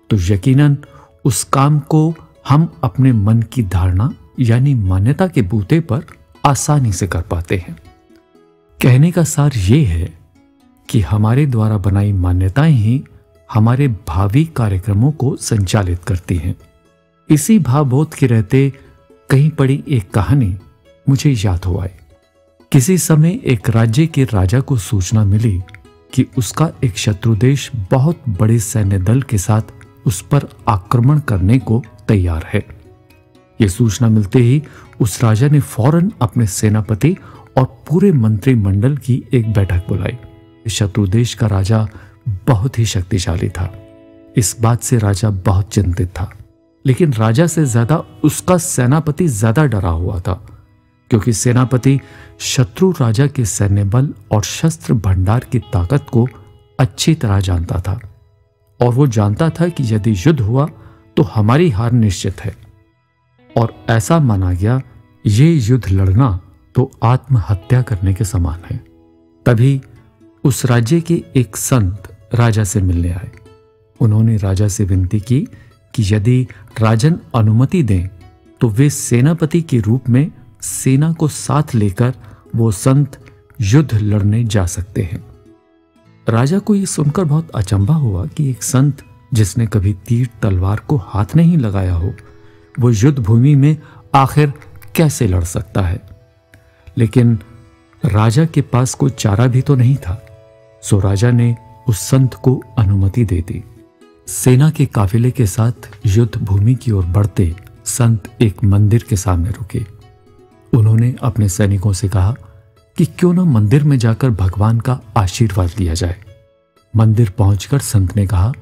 तो यकीनन उस काम को हम अपने मन की धारणा, यानी मान्यता के बूते पर आसानी से कर पाते हैं। कहने का सार ये है कि हमारे द्वारा बनाई मान्यताएँ ही हमारे भावी कार्यक्रमों को संचालित करती हैं। इसी भावबोध के रहते कहीं पड़ी एक कहानी मुझे याद हो आई। किसी समय एक राज्य के राजा को सूचना मिली कि उसका एक शत्रु देश बहुत बड़े सैन्य दल के साथ उस पर आक्रमण करने को तैयार है। यह सूचना मिलते ही उस राजा ने फ़ौरन अपने सेनापति और पूरे मंत्रिमंडल की एक बैठक बुलाई। शत्रु देश का राजा बहुत ही शक्तिशाली था। इस बात से राजा बहुत चिंतित था। लेकिन राजा से ज़्यादा उसका सेनापति ज़्यादा डरा हुआ था। क्योंकि सेनापति शत्रु राजा के सैन्य बल और शस्त्र भंडार की ताकत को अच्छी तरह जानता था और वो जानता था कि यदि युद्ध हुआ तो हमारी हार निश्चित है। और ऐसा माना गया, ये युद्ध लड़ना तो आत्महत्या करने के समान है। तभी उस राज्य के एक संत राजा से मिलने आए। उन्होंने राजा से विनती की कि यदि राजन अनुमति दें तो वे सेनापति के रूप में सेना को साथ लेकर वो संत युद्ध लड़ने जा सकते हैं। राजा को यह सुनकर बहुत अचंभा हुआ कि एक संत जिसने कभी तीर तलवार को हाथ नहीं लगाया हो, वो युद्ध भूमि में आखिर कैसे लड़ सकता है? लेकिन राजा के पास कोई चारा भी तो नहीं था, सो राजा ने उस संत को अनुमति दे दी। सेना के काफिले के साथ युद्ध भूमि की ओर बढ़ते संत एक मंदिर के सामने रुके। उन्होंने अपने सैनिकों से कहा कि क्यों ना मंदिर में जाकर भगवान का आशीर्वाद लिया जाए। मंदिर पहुंचकर संत ने कहा,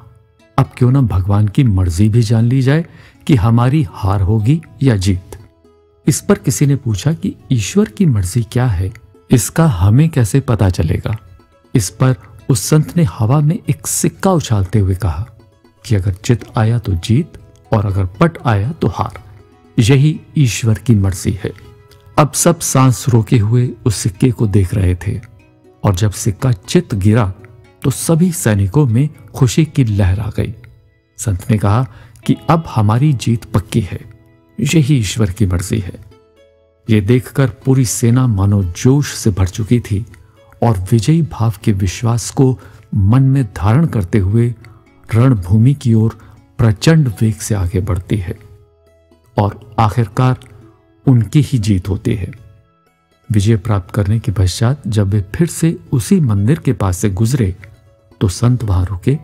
अब क्यों ना भगवान की मर्ज़ी भी जान ली जाए कि हमारी हार होगी या जीत। इस पर किसी ने पूछा कि ईश्वर की मर्ज़ी क्या है? इसका हमें कैसे पता चलेगा? इस पर उस संत ने हवा में एक सिक्का उछालते हुए कहा कि अगर चित आया तो जीत और अगर पट आया तो हार। यही ईश्वर की मर्ज़ी है। अब सब सांस रोके हुए उस सिक्के को देख रहे थे। और जब सिक्का चित गिरा तो सभी सैनिकों में खुशी की लहर आ गई। संत ने कहा कि अब हमारी जीत पक्की है। यही ईश्वर की मर्ज़ी है। यह देखकर पूरी सेना मानो जोश से भर चुकी थी और विजयी भाव के विश्वास को मन में धारण करते हुए रणभूमि की ओर प्रचंड वेग से आगे बढ़ती है। और आखिरकार उनकी ही जीत होती है। विजय प्राप्त करने के पश्चात जब वे फिर से उसी मंदिर के पास से गुजरे तो संत वहाँ रुके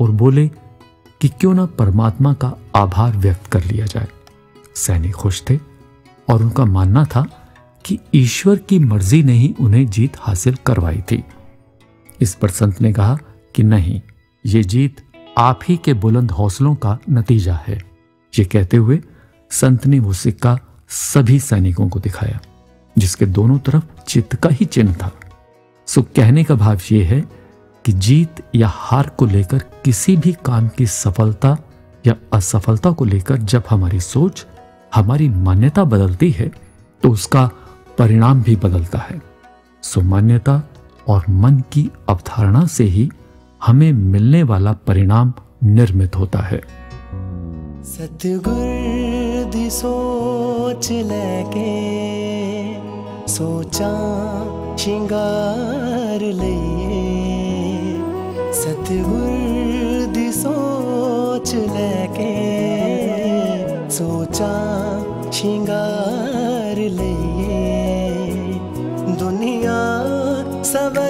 और बोले कि क्यों ना परमात्मा का आभार व्यक्त कर लिया जाए। सैनिक खुश थे और उनका मानना था कि ईश्वर की मर्ज़ी ने ही उन्हें जीत हासिल करवाई थी। इस पर संत ने कहा कि नहीं, ये जीत आप ही के बुलंद हौसलों का नतीजा है। ये कहते हुए संत ने वो सिक्का सभी सैनिकों को दिखाया, जिसके दोनों तरफ़ चित्त का ही चिन्ह था। सो कहने का भाव यह है कि जीत या हार को लेकर किसी भी काम की सफलता या असफलता को लेकर जब हमारी सोच, हमारी मान्यता बदलती है तो उसका परिणाम भी बदलता है। सो मान्यता और मन की अवधारणा से ही हमें मिलने वाला परिणाम निर्मित होता है। सतगुर दी सोच लैके सोचा शिंगार लइए। सतगुर दी सोच लैके सोचा शिंगार लइए। दुनिया ही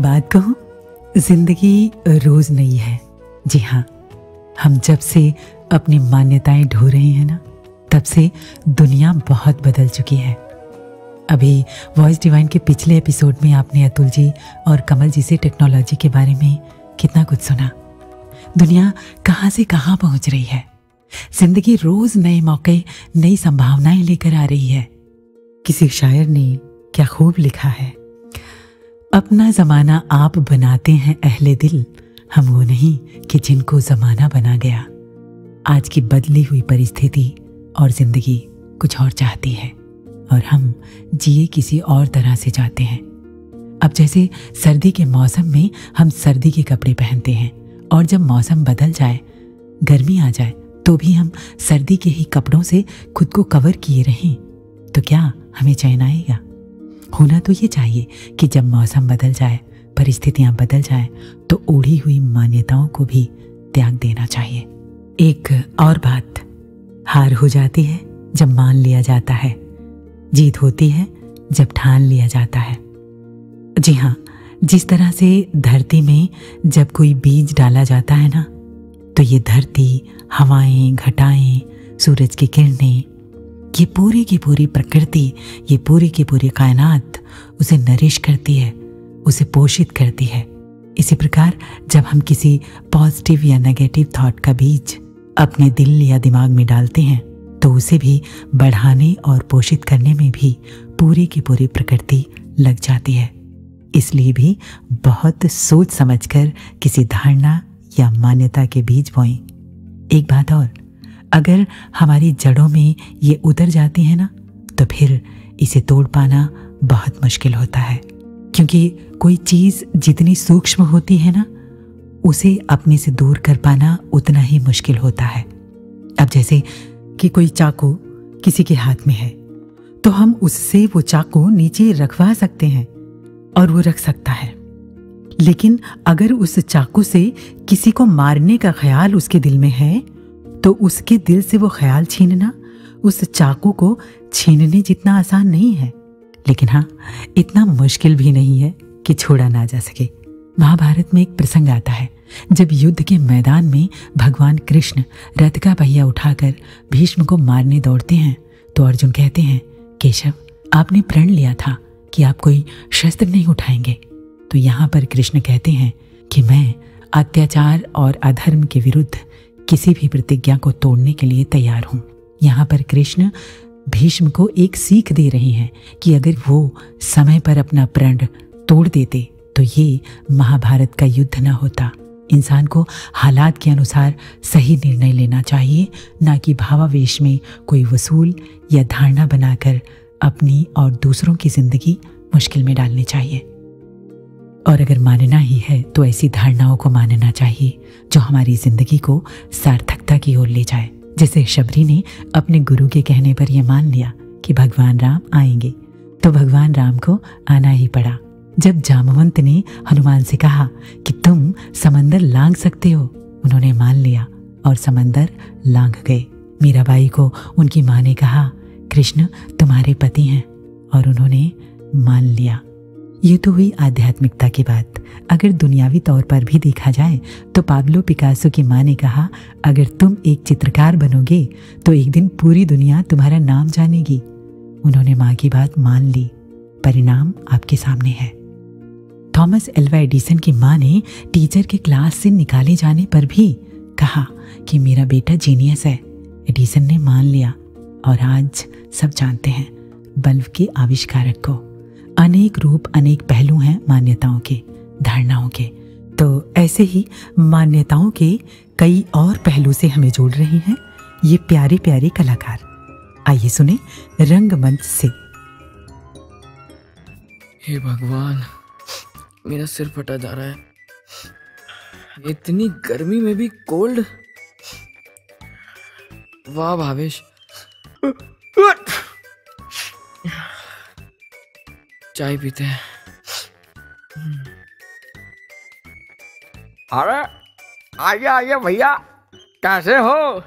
बात कहूँ, ज़िंदगी रोज नई है। जी हाँ हम जब से अपनी मान्यताएँ ढो रहे हैं ना, तब से दुनिया बहुत बदल चुकी है। अभी वॉइस डिवाइन के पिछले एपिसोड में आपने अतुल जी और कमल जी से टेक्नोलॉजी के बारे में कितना कुछ सुना। दुनिया कहाँ से कहाँ पहुँच रही है। ज़िंदगी रोज नए मौके, नई संभावनाएँ लेकर आ रही है। किसी शायर ने क्या खूब लिखा है? अपना जमाना आप बनाते हैं, अहले दिल। हम वो नहीं कि जिनको जमाना बना गया। आज की बदली हुई परिस्थिति और ज़िंदगी कुछ और चाहती है और हम जिए किसी और तरह से जाते हैं। अब जैसे सर्दी के मौसम में हम सर्दी के कपड़े पहनते हैं और जब मौसम बदल जाए, गर्मी आ जाए तो भी हम सर्दी के ही कपड़ों से खुद को कवर किए रहें। तो क्या हमें चैन आएगा? होना तो ये चाहिए कि जब मौसम बदल जाए, परिस्थितियाँ बदल जाए तो ओढ़ी हुई मान्यताओं को भी त्याग देना चाहिए। एक और बात, हार हो जाती है जब मान लिया जाता है। जीत होती है जब ठान लिया जाता है। जी हाँ जिस तरह से धरती में जब कोई बीज डाला जाता है ना तो ये धरती हवाएँ, घटाएँ, सूरज की किरणें ये पूरी की पूरी प्रकृति, ये पूरी की पूरी कायनात उसे नरिश करती है, उसे पोषित करती है। इसी प्रकार जब हम किसी पॉजिटिव या नेगेटिव थॉट का बीज अपने दिल या दिमाग में डालते हैं तो उसे भी बढ़ाने और पोषित करने में भी पूरी की पूरी प्रकृति लग जाती है। इसलिए भी बहुत सोच समझकर किसी धारणा या मान्यता के बीज बोएँ। एक बात और अगर हमारी जड़ों में ये उतर जाती है ना तो फिर इसे तोड़ पाना बहुत मुश्किल होता है। क्योंकि कोई चीज़ जितनी सूक्ष्म होती है ना, उसे अपने से दूर कर पाना उतना ही मुश्किल होता है। अब जैसे कि कोई चाकू किसी के हाथ में है तो हम उससे वो चाकू नीचे रखवा सकते हैं और वो रख सकता है। लेकिन अगर उस चाकू से किसी को मारने का ख्याल उसके दिल में है तो उसके दिल से वो ख्याल छीनना, उस चाकू को छीनने जितना आसान नहीं है। लेकिन हाँ इतना मुश्किल भी नहीं है कि छोड़ा ना जा सके। महाभारत में एक प्रसंग आता है, जब युद्ध के मैदान में भगवान कृष्ण रथ का पहिया उठाकर भीष्म को मारने दौड़ते हैं तो अर्जुन कहते हैं, केशव, आपने प्रण लिया था कि आप कोई शस्त्र नहीं उठाएँगे। तो यहाँ पर कृष्ण कहते हैं कि मैं अत्याचार और अधर्म के विरुद्ध किसी भी प्रतिज्ञा को तोड़ने के लिए तैयार हूँ। यहाँ पर कृष्ण भीष्म को एक सीख दे रहे हैं कि अगर वो समय पर अपना प्रण तोड़ देते तो ये महाभारत का युद्ध न होता। इंसान को हालात के अनुसार सही निर्णय लेना चाहिए, ना कि भावावेश में कोई वसूल या धारणा बनाकर अपनी और दूसरों की ज़िंदगी मुश्किल में डालनी चाहिए। और अगर मानना ही है तो ऐसी धारणाओं को मानना चाहिए। जो हमारी ज़िंदगी को सार्थकता की ओर ले जाए। जैसे शबरी ने अपने गुरु के कहने पर यह मान लिया कि भगवान राम आएँगे तो भगवान राम को आना ही पड़ा। जब जामवंत ने हनुमान से कहा कि तुम समंदर लांग सकते हो, उन्होंने मान लिया और समंदर लांग गए। मीराबाई को उनकी माँ ने कहा, कृष्ण, तुम्हारे पति हैं। और उन्होंने मान लिया। ये तो हुई आध्यात्मिकता की बात। अगर दुनियावी तौर पर भी देखा जाए तो पाब्लो पिकासो की माँ ने कहा, अगर तुम एक चित्रकार बनोगे तो एक दिन पूरी दुनिया तुम्हारा नाम जानेगी। उन्होंने माँ की बात मान ली। परिणाम आपके सामने है। थॉमस एल्वा एडिसन की माँ ने टीचर के क्लास से निकाले जाने पर भी कहा कि मेरा बेटा जीनियस है। एडिसन ने मान लिया। और आज सब जानते हैं, बल्ब के आविष्कारक को। अनेक रूप, अनेक पहलू हैं मान्यताओं के, धारणाओं के। तो ऐसे ही मान्यताओं के कई और पहलू से हमें जोड़ रहे हैं ये प्यारे प्यारे कलाकार। आइए सुने रंगमंच से। हे भगवान, मेरा सिर फटा जा रहा है। इतनी गर्मी में भी कोल्ड। वाह भावेश। चाय पीते हैं। अरे आइए आइए भैया कैसे हो?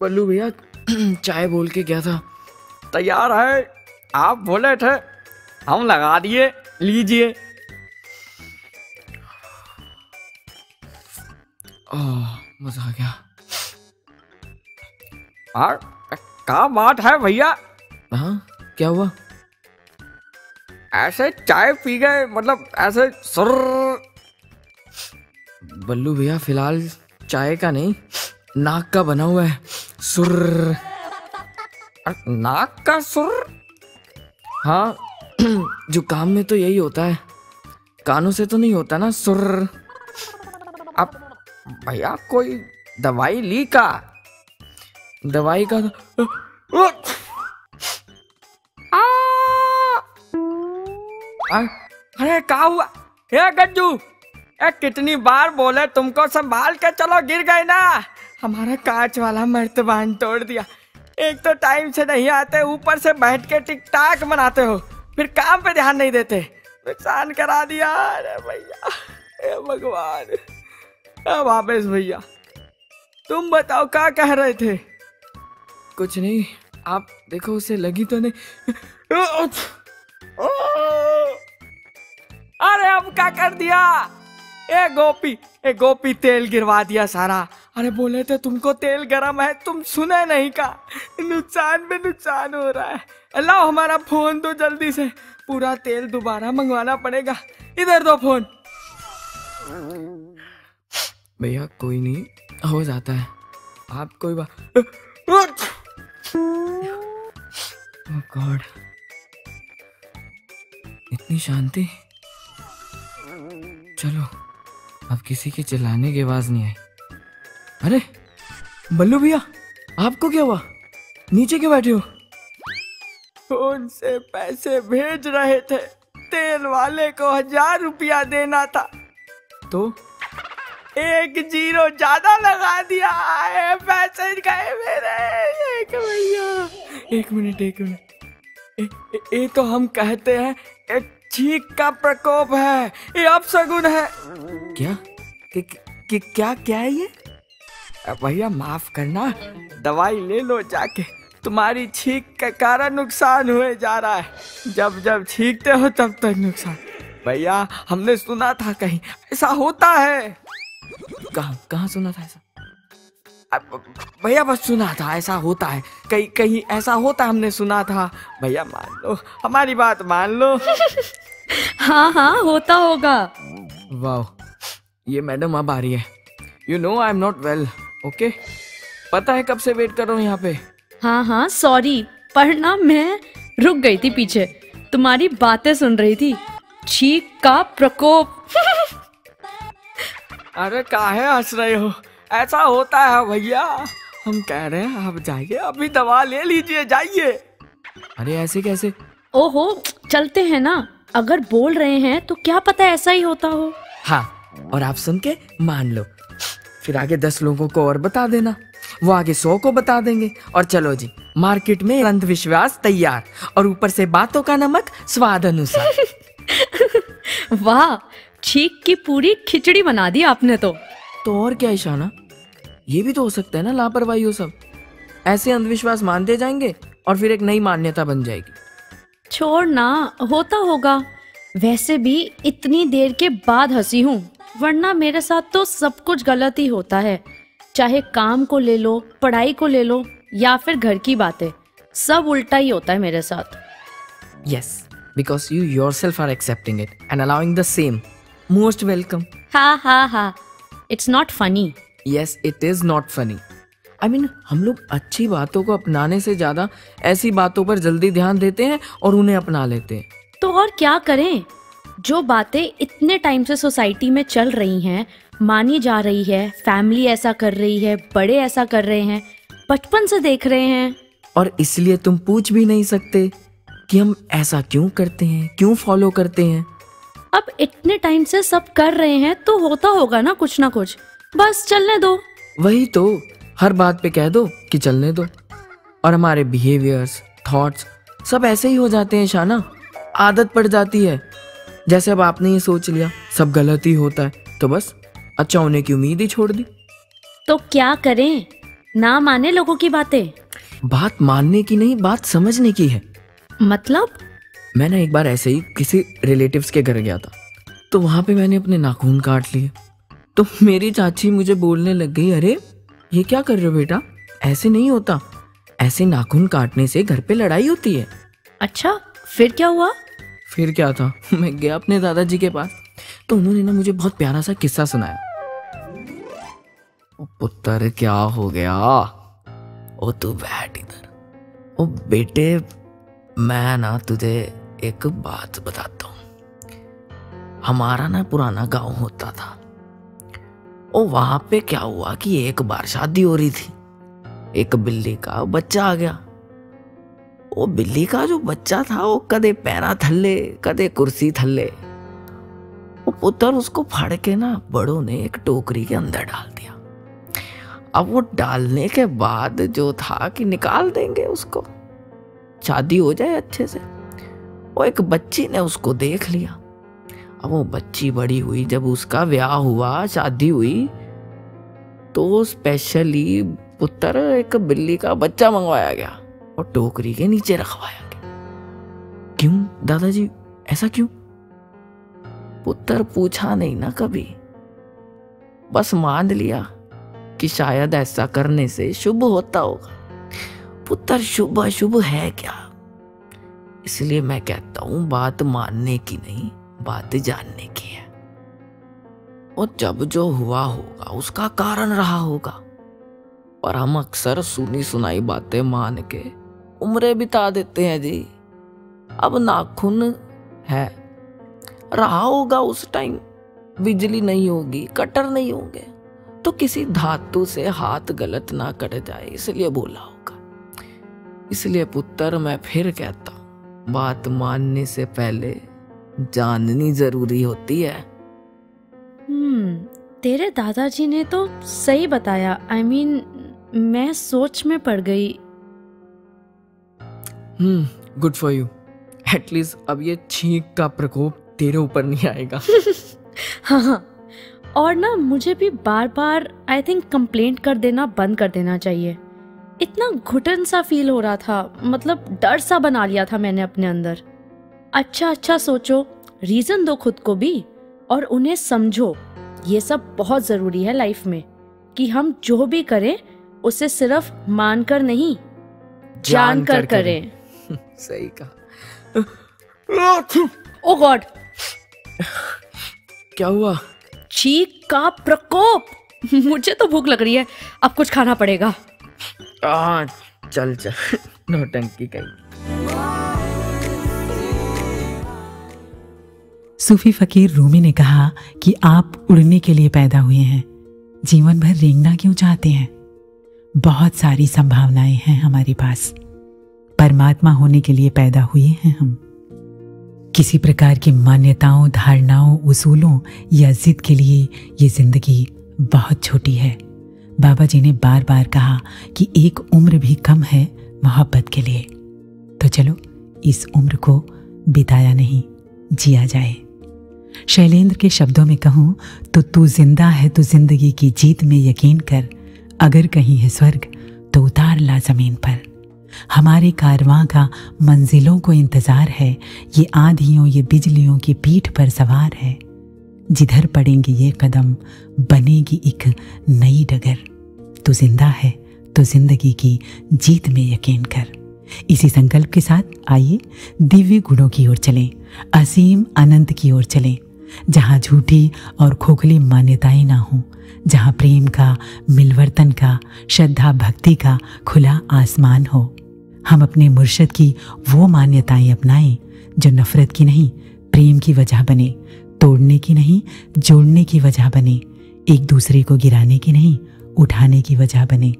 पल्लू भैया चाय बोल के क्या था। तैयार है? आप बोले थे हम लगा दिए लीजिए। ओह मज़ा आ गया। और क्या बात है भैया? हाँ क्या हुआ? ऐसे चाय पी गए मतलब ऐसे सुर। बल्लू भैया फ़िलहाल चाय का नहीं नाक का बना हुआ है सुर। नाक का सुर? हाँ जो काम में तो यही होता है कानों से तो नहीं होता ना सुर। अब भैया कोई दवाई ली का? दवाई का अरे क्या हुआ हे गज्जू ए कितनी बार बोले तुमको संभाल के चलो गिर गए ना हमारा कांच वाला मर्तबान तोड़ दिया एक तो टाइम से नहीं आते ऊपर से बैठ के टिक टाक मनाते हो फिर काम पे ध्यान नहीं देते नुकसान करा दिया अरे भैया हे भगवान वापस भैया तुम बताओ क्या कह रहे थे कुछ नहीं आप देखो उसे लगी तो नहीं अब क्या कर दिया? ए गोपी ए गोपी, तेल गिरवा दिया सारा। अरे बोले थे तुमको तेल गरम है, तुम सुने नहीं का? नुकसान पे नुकसान हो रहा है। अल्लाह हमारा फ़ोन तो जल्दी से। पूरा तेल दोबारा मंगवाना पड़ेगा। इधर दो फ़ोन। भैया, कोई नहीं, हो जाता है। आप कोई बात गॉड। इतनी शांति। चलो अब किसी के चिल्लाने की आवाज़ नहीं आई। अरे बल्लू भैया आपको क्या हुआ? नीचे क्यों बैठे हो? फ़ोन से पैसे भेज रहे थे। तेल वाले को हज़ार रुपया देना था। तो? एक ज़ीरो ज़्यादा लगा दिया। है पैसे गए मेरे। एक भैया। एक मिनट एक मिनट। ये तो हम कहते हैं एक छींक का प्रकोप है। ये अपशगुन है। क्या? कि, कि, क्या क्या है ये? भैया माफ़ करना। दवाई ले लो जाके। तुम्हारी छींक के कारण नुकसान हुए जा रहा है। जब जब छींकते हो तब तक नुकसान। भैया हमने सुना था कहीं। ऐसा होता है। कहाँ कहाँ सुना था ऐसा? भैया बस सुना था ऐसा होता है। कहीं कहीं ऐसा होता हमने सुना था। भैया मान लो। हमारी बात मान लो। हाँ हाँ होता होगा। वाह ये मैडम अब आ रही है। You know I am not well okay पता है कब से वेट कर रहा हूँ यहाँ पे। हाँ हाँ सॉरी पर ना मैं रुक गई थी पीछे। तुम्हारी बातें सुन रही थी। छींक का प्रकोप। अरे काहे हंस रहे हो? ऐसा होता है भैया। हम कह रहे हैं आप जाइए अभी दवा ले लीजिए जाइए। अरे ऐसे कैसे? ओहो चलते हैं ना। अगर बोल रहे हैं तो क्या पता ऐसा ही होता हो? हाँ और आप सुन के मान लो। फिर आगे दस लोगों को और बता देना। वो आगे सौ को बता देंगे। और चलो जी मार्केट में अंधविश्वास तैयार। और ऊपर से बातों का नमक स्वाद अनुसार। वाह छीक की पूरी खिचड़ी बना दी आपने तो। तो और क्या ईशाना? ये भी तो हो सकता है ना लापरवाही हो सब। ऐसे अंधविश्वास मानते जाएँगे और फिर एक नई मान्यता बन जाएगी। छोड़ ना होता होगा। वैसे भी इतनी देर के बाद हँसी हूँ वरना मेरे साथ तो सब कुछ गलत ही होता है। चाहे काम को ले लो पढ़ाई को ले लो या फिर घर की बातें सब उल्टा ही होता है मेरे साथ। Yes because you yourself are accepting it and allowing the same most welcome हाँ हाँ हाँ it's not funny yes it is not funny I mean हम लोग अच्छी बातों को अपनाने से ज़्यादा ऐसी बातों पर जल्दी ध्यान देते हैं और उन्हें अपना लेते हैं। तो और क्या करें? जो बातें इतने टाइम से सोसाइटी में चल रही हैं मानी जा रही है फैमिली ऐसा कर रही है बड़े ऐसा कर रहे हैं बचपन से देख रहे हैं। और इसलिए तुम पूछ भी नहीं सकते कि हम ऐसा क्यों करते हैं क्यों फॉलो करते हैं। अब इतने टाइम से सब कर रहे हैं तो होता होगा ना कुछ ना कुछ। बस चलने दो। वही तो। हर बात पे कह दो कि चलने दो। और हमारे बिहेवियर्स थॉट्स सब ऐसे ही हो जाते हैं शाना। आदत पड़ जाती है। जैसे अब आपने ये सोच लिया सब गलत ही होता है तो बस अच्छा होने की उम्मीद ही छोड़ दी। तो क्या करें? ना माने लोगों की बातें। बात मानने की नहीं बात समझने की है। मतलब? मैं ना एक बार ऐसे ही किसी रिलेटिव्स के घर गया था। तो वहाँ पे मैंने अपने नाखून काट लिए। तो मेरी चाची मुझे बोलने लग गई अरे ये क्या कर रहे हो बेटा? ऐसे नहीं होता। ऐसे नाखून काटने से घर पे लड़ाई होती है। अच्छा फिर क्या हुआ? फिर क्या था? मैं गया अपने दादाजी के पास। तो उन्होंने ना मुझे बहुत प्यारा सा किस्सा सुनाया। ओ पुत्र क्या हो गया? ओ तू बैठ इधर। ओ बेटे मैं ना तुझे एक बात बताता हूँ। हमारा ना पुराना गाँव होता था। ओ, वहाँ पे क्या हुआ कि एक बार शादी हो रही थी। एक बिल्ली का बच्चा आ गया। वो बिल्ली का जो बच्चा था, वो कदे पैरा थल्ले, कदे कुर्सी थल्ले। वो पुत्र उसको फाड़ के ना बड़ों ने एक टोकरी के अंदर डाल दिया। अब वो डालने के बाद जो था कि निकाल देंगे उसको। शादी हो जाए अच्छे से। वो एक बच्ची ने उसको देख लिया। अब वो बच्ची बड़ी हुई, जब उसका ब्याह हुआ, शादी हुई तो स्पेशली पुत्र एक बिल्ली का बच्चा मंगवाया गया और टोकरी के नीचे रखवाया गया। क्यों? दादाजी, ऐसा क्यों? पुत्र पूछा नहीं ना कभी। बस मान लिया कि शायद ऐसा करने से शुभ होता होगा। पुत्र शुभ अशुभ है क्या? इसलिए मैं कहता हूँ, बात मानने की नहीं। बात जानने की है। और जब जो हुआ होगा, उसका कारण रहा होगा। और हम अक्सर सुनी सुनाई बातें मान के उम्रें बिता देते हैं जी। अब नाखून है। रहा होगा उस टाइम। बिजली नहीं होगी, कटर नहीं होंगे। तो किसी धातु से हाथ गलत ना कट जाए, इसलिए बोला होगा। इसलिए पुत्र, मैं फिर कहता हूँ, बात मानने से पहले जाननी ज़रूरी होती है। हम्म तेरे दादाजी ने तो सही बताया। आई I मीन mean, मैं सोच में पड़ गई। हम्म good for you at least अब ये छींक का प्रकोप तेरे ऊपर नहीं आएगा। हाँ हाँ। और ना मुझे भी बार बार आई थिंक कंप्लेंट कर देना बंद कर देना चाहिए। इतना घुटन सा फील हो रहा था। मतलब डर सा बना लिया था मैंने अपने अंदर। अच्छा अच्छा सोचो। रीजन दो खुद को भी और उन्हें समझो। ये सब बहुत ज़रूरी है लाइफ में कि हम जो भी करें उसे सिर्फ़ मानकर नहीं जानकर करें। सही कहा। ओ गॉड क्या हुआ? चीख का प्रकोप! मुझे तो भूख लग रही है। अब कुछ खाना पड़ेगा। आ, चल चल। नौटंकी कहीं सूफी फकीर रूमी ने कहा कि आप उड़ने के लिए पैदा हुए हैं। जीवन भर रेंगना क्यों चाहते हैं? बहुत सारी संभावनाएँ हैं हमारे पास। परमात्मा होने के लिए पैदा हुए हैं हम। किसी प्रकार की मान्यताओं, धारणाओं, उसूलों या जिद के लिए ये ज़िंदगी बहुत छोटी है। बाबा जी ने बार बार कहा कि एक उम्र भी कम है मोहब्बत के लिए। तो चलो, इस उम्र को बिताया नहीं, जिया जाए। शैलेंद्र के शब्दों में कहूँ तो तू ज़िंदा है तो ज़िंदगी की जीत में यकीन कर। अगर कहीं है स्वर्ग तो उतार ला ज़मीन पर। हमारे कारवां का मंजिलों को इंतज़ार है। ये आंधियों, ये बिजलियों की पीठ पर सवार है। जिधर पड़ेंगे ये कदम, बनेगी एक नई डगर। तो ज़िंदा है तो ज़िंदगी की जीत में यकीन कर। इसी संकल्प के साथ आइए, दिव्य गुणों की ओर चलें, असीम अनंत की ओर चलें। जहाँ झूठी और खोखली मान्यताएँ ना हों, जहाँ प्रेम का, मिलवर्तन का, श्रद्धा, भक्ति का खुला आसमान हो। हम अपने मुर्शद की वो मान्यताएँ अपनाएँ, जो नफरत की नहीं, प्रेम की वजह बने, तोड़ने की नहीं, जोड़ने की वजह बने, एक दूसरे को गिराने की नहीं, उठाने की वजह बने,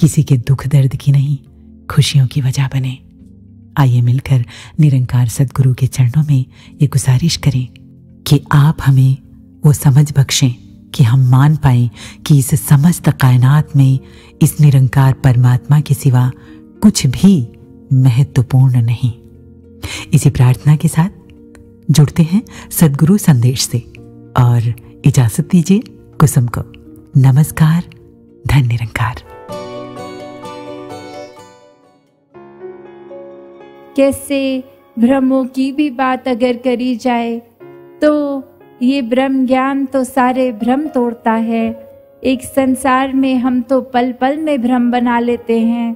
किसी के दुख दर्द की नहीं, खुशियों की वजह बने। आइए मिलकर निरंकार सदगुरु के चरणों में ये गुजारिश करें। कि आप हमें वो समझ बख्शें कि हम मान पाएँ कि इस समस्त कायनात में इस निरंकार परमात्मा के सिवा कुछ भी महत्वपूर्ण नहीं। इसी प्रार्थना के साथ जुड़ते हैं सदगुरु संदेश से और इजाज़त दीजिए कुसुम को। नमस्कार, धन निरंकार। कैसे भ्रमों की भी बात अगर करी जाए तो ये ब्रह्म ज्ञान तो सारे भ्रम तोड़ता है। एक संसार में हम तो पल पल में भ्रम बना लेते हैं।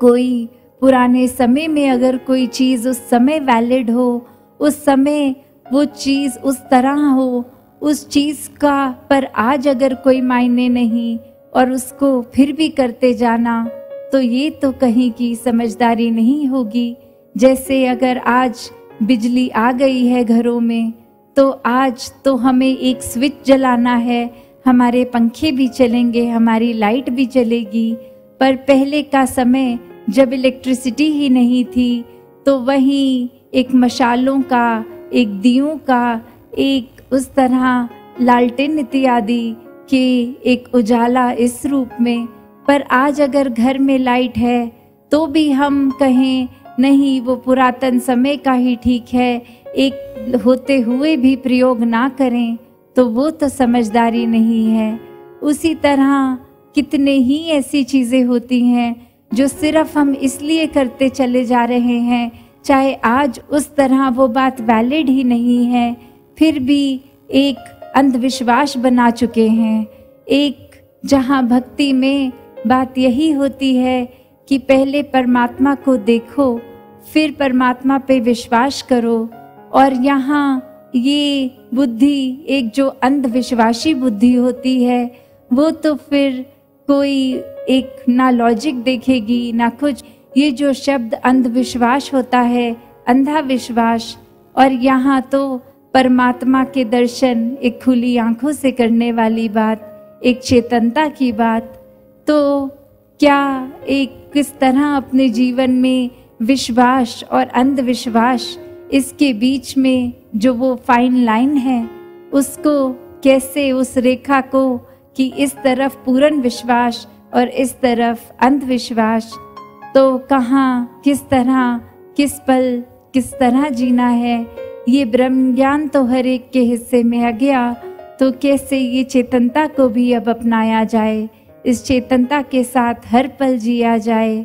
कोई पुराने समय में अगर कोई चीज़ उस समय वैलिड हो, उस समय वो चीज़ उस तरह हो, उस चीज़ का पर आज अगर कोई मायने नहीं और उसको फिर भी करते जाना तो ये तो कहीं की समझदारी नहीं होगी। जैसे अगर आज बिजली आ गई है घरों में तो आज तो हमें एक स्विच जलाना है। हमारे पंखे भी चलेंगे, हमारी लाइट भी चलेगी। पर पहले का समय जब इलेक्ट्रिसिटी ही नहीं थी तो वहीं एक मशालों का, एक दियों का, एक उस तरह लालटेन इत्यादि के एक उजाला इस रूप में। पर आज अगर घर में लाइट है तो भी हम कहें, नहीं, वो पुरातन समय का ही ठीक है। एक होते हुए भी प्रयोग ना करें तो वो तो समझदारी नहीं है। उसी तरह कितने ही ऐसी चीज़ें होती हैं जो सिर्फ़ हम इसलिए करते चले जा रहे हैं, चाहे आज उस तरह वो बात वैलिड ही नहीं है, फिर भी एक अंधविश्वास बना चुके हैं। एक जहाँ भक्ति में बात यही होती है कि पहले परमात्मा को देखो, फिर परमात्मा पे विश्वास करो। और यहाँ ये बुद्धि, एक जो अंधविश्वासी बुद्धि होती है, वो तो फिर कोई एक ना लॉजिक देखेगी, ना कुछ। ये जो शब्द अंधविश्वास होता है अंधा विश्वास और यहाँ तो परमात्मा के दर्शन, एक खुली आँखों से करने वाली बात, एक चेतनता की बात तो क्या एक किस तरह अपने जीवन में विश्वास और अंधविश्वास इसके बीच में जो वो फाइन लाइन है, उसको कैसे, उस रेखा को कि इस तरफ़ पूर्ण विश्वास और इस तरफ़ अंधविश्वास तो कहाँ, किस तरह, किस पल, किस तरह जीना है, ये ब्रह्म ज्ञान तो हर एक के हिस्से में आ गया तो कैसे ये चेतनता को भी अब अपनाया जाए, इस चेतनता के साथ हर पल जिया जाए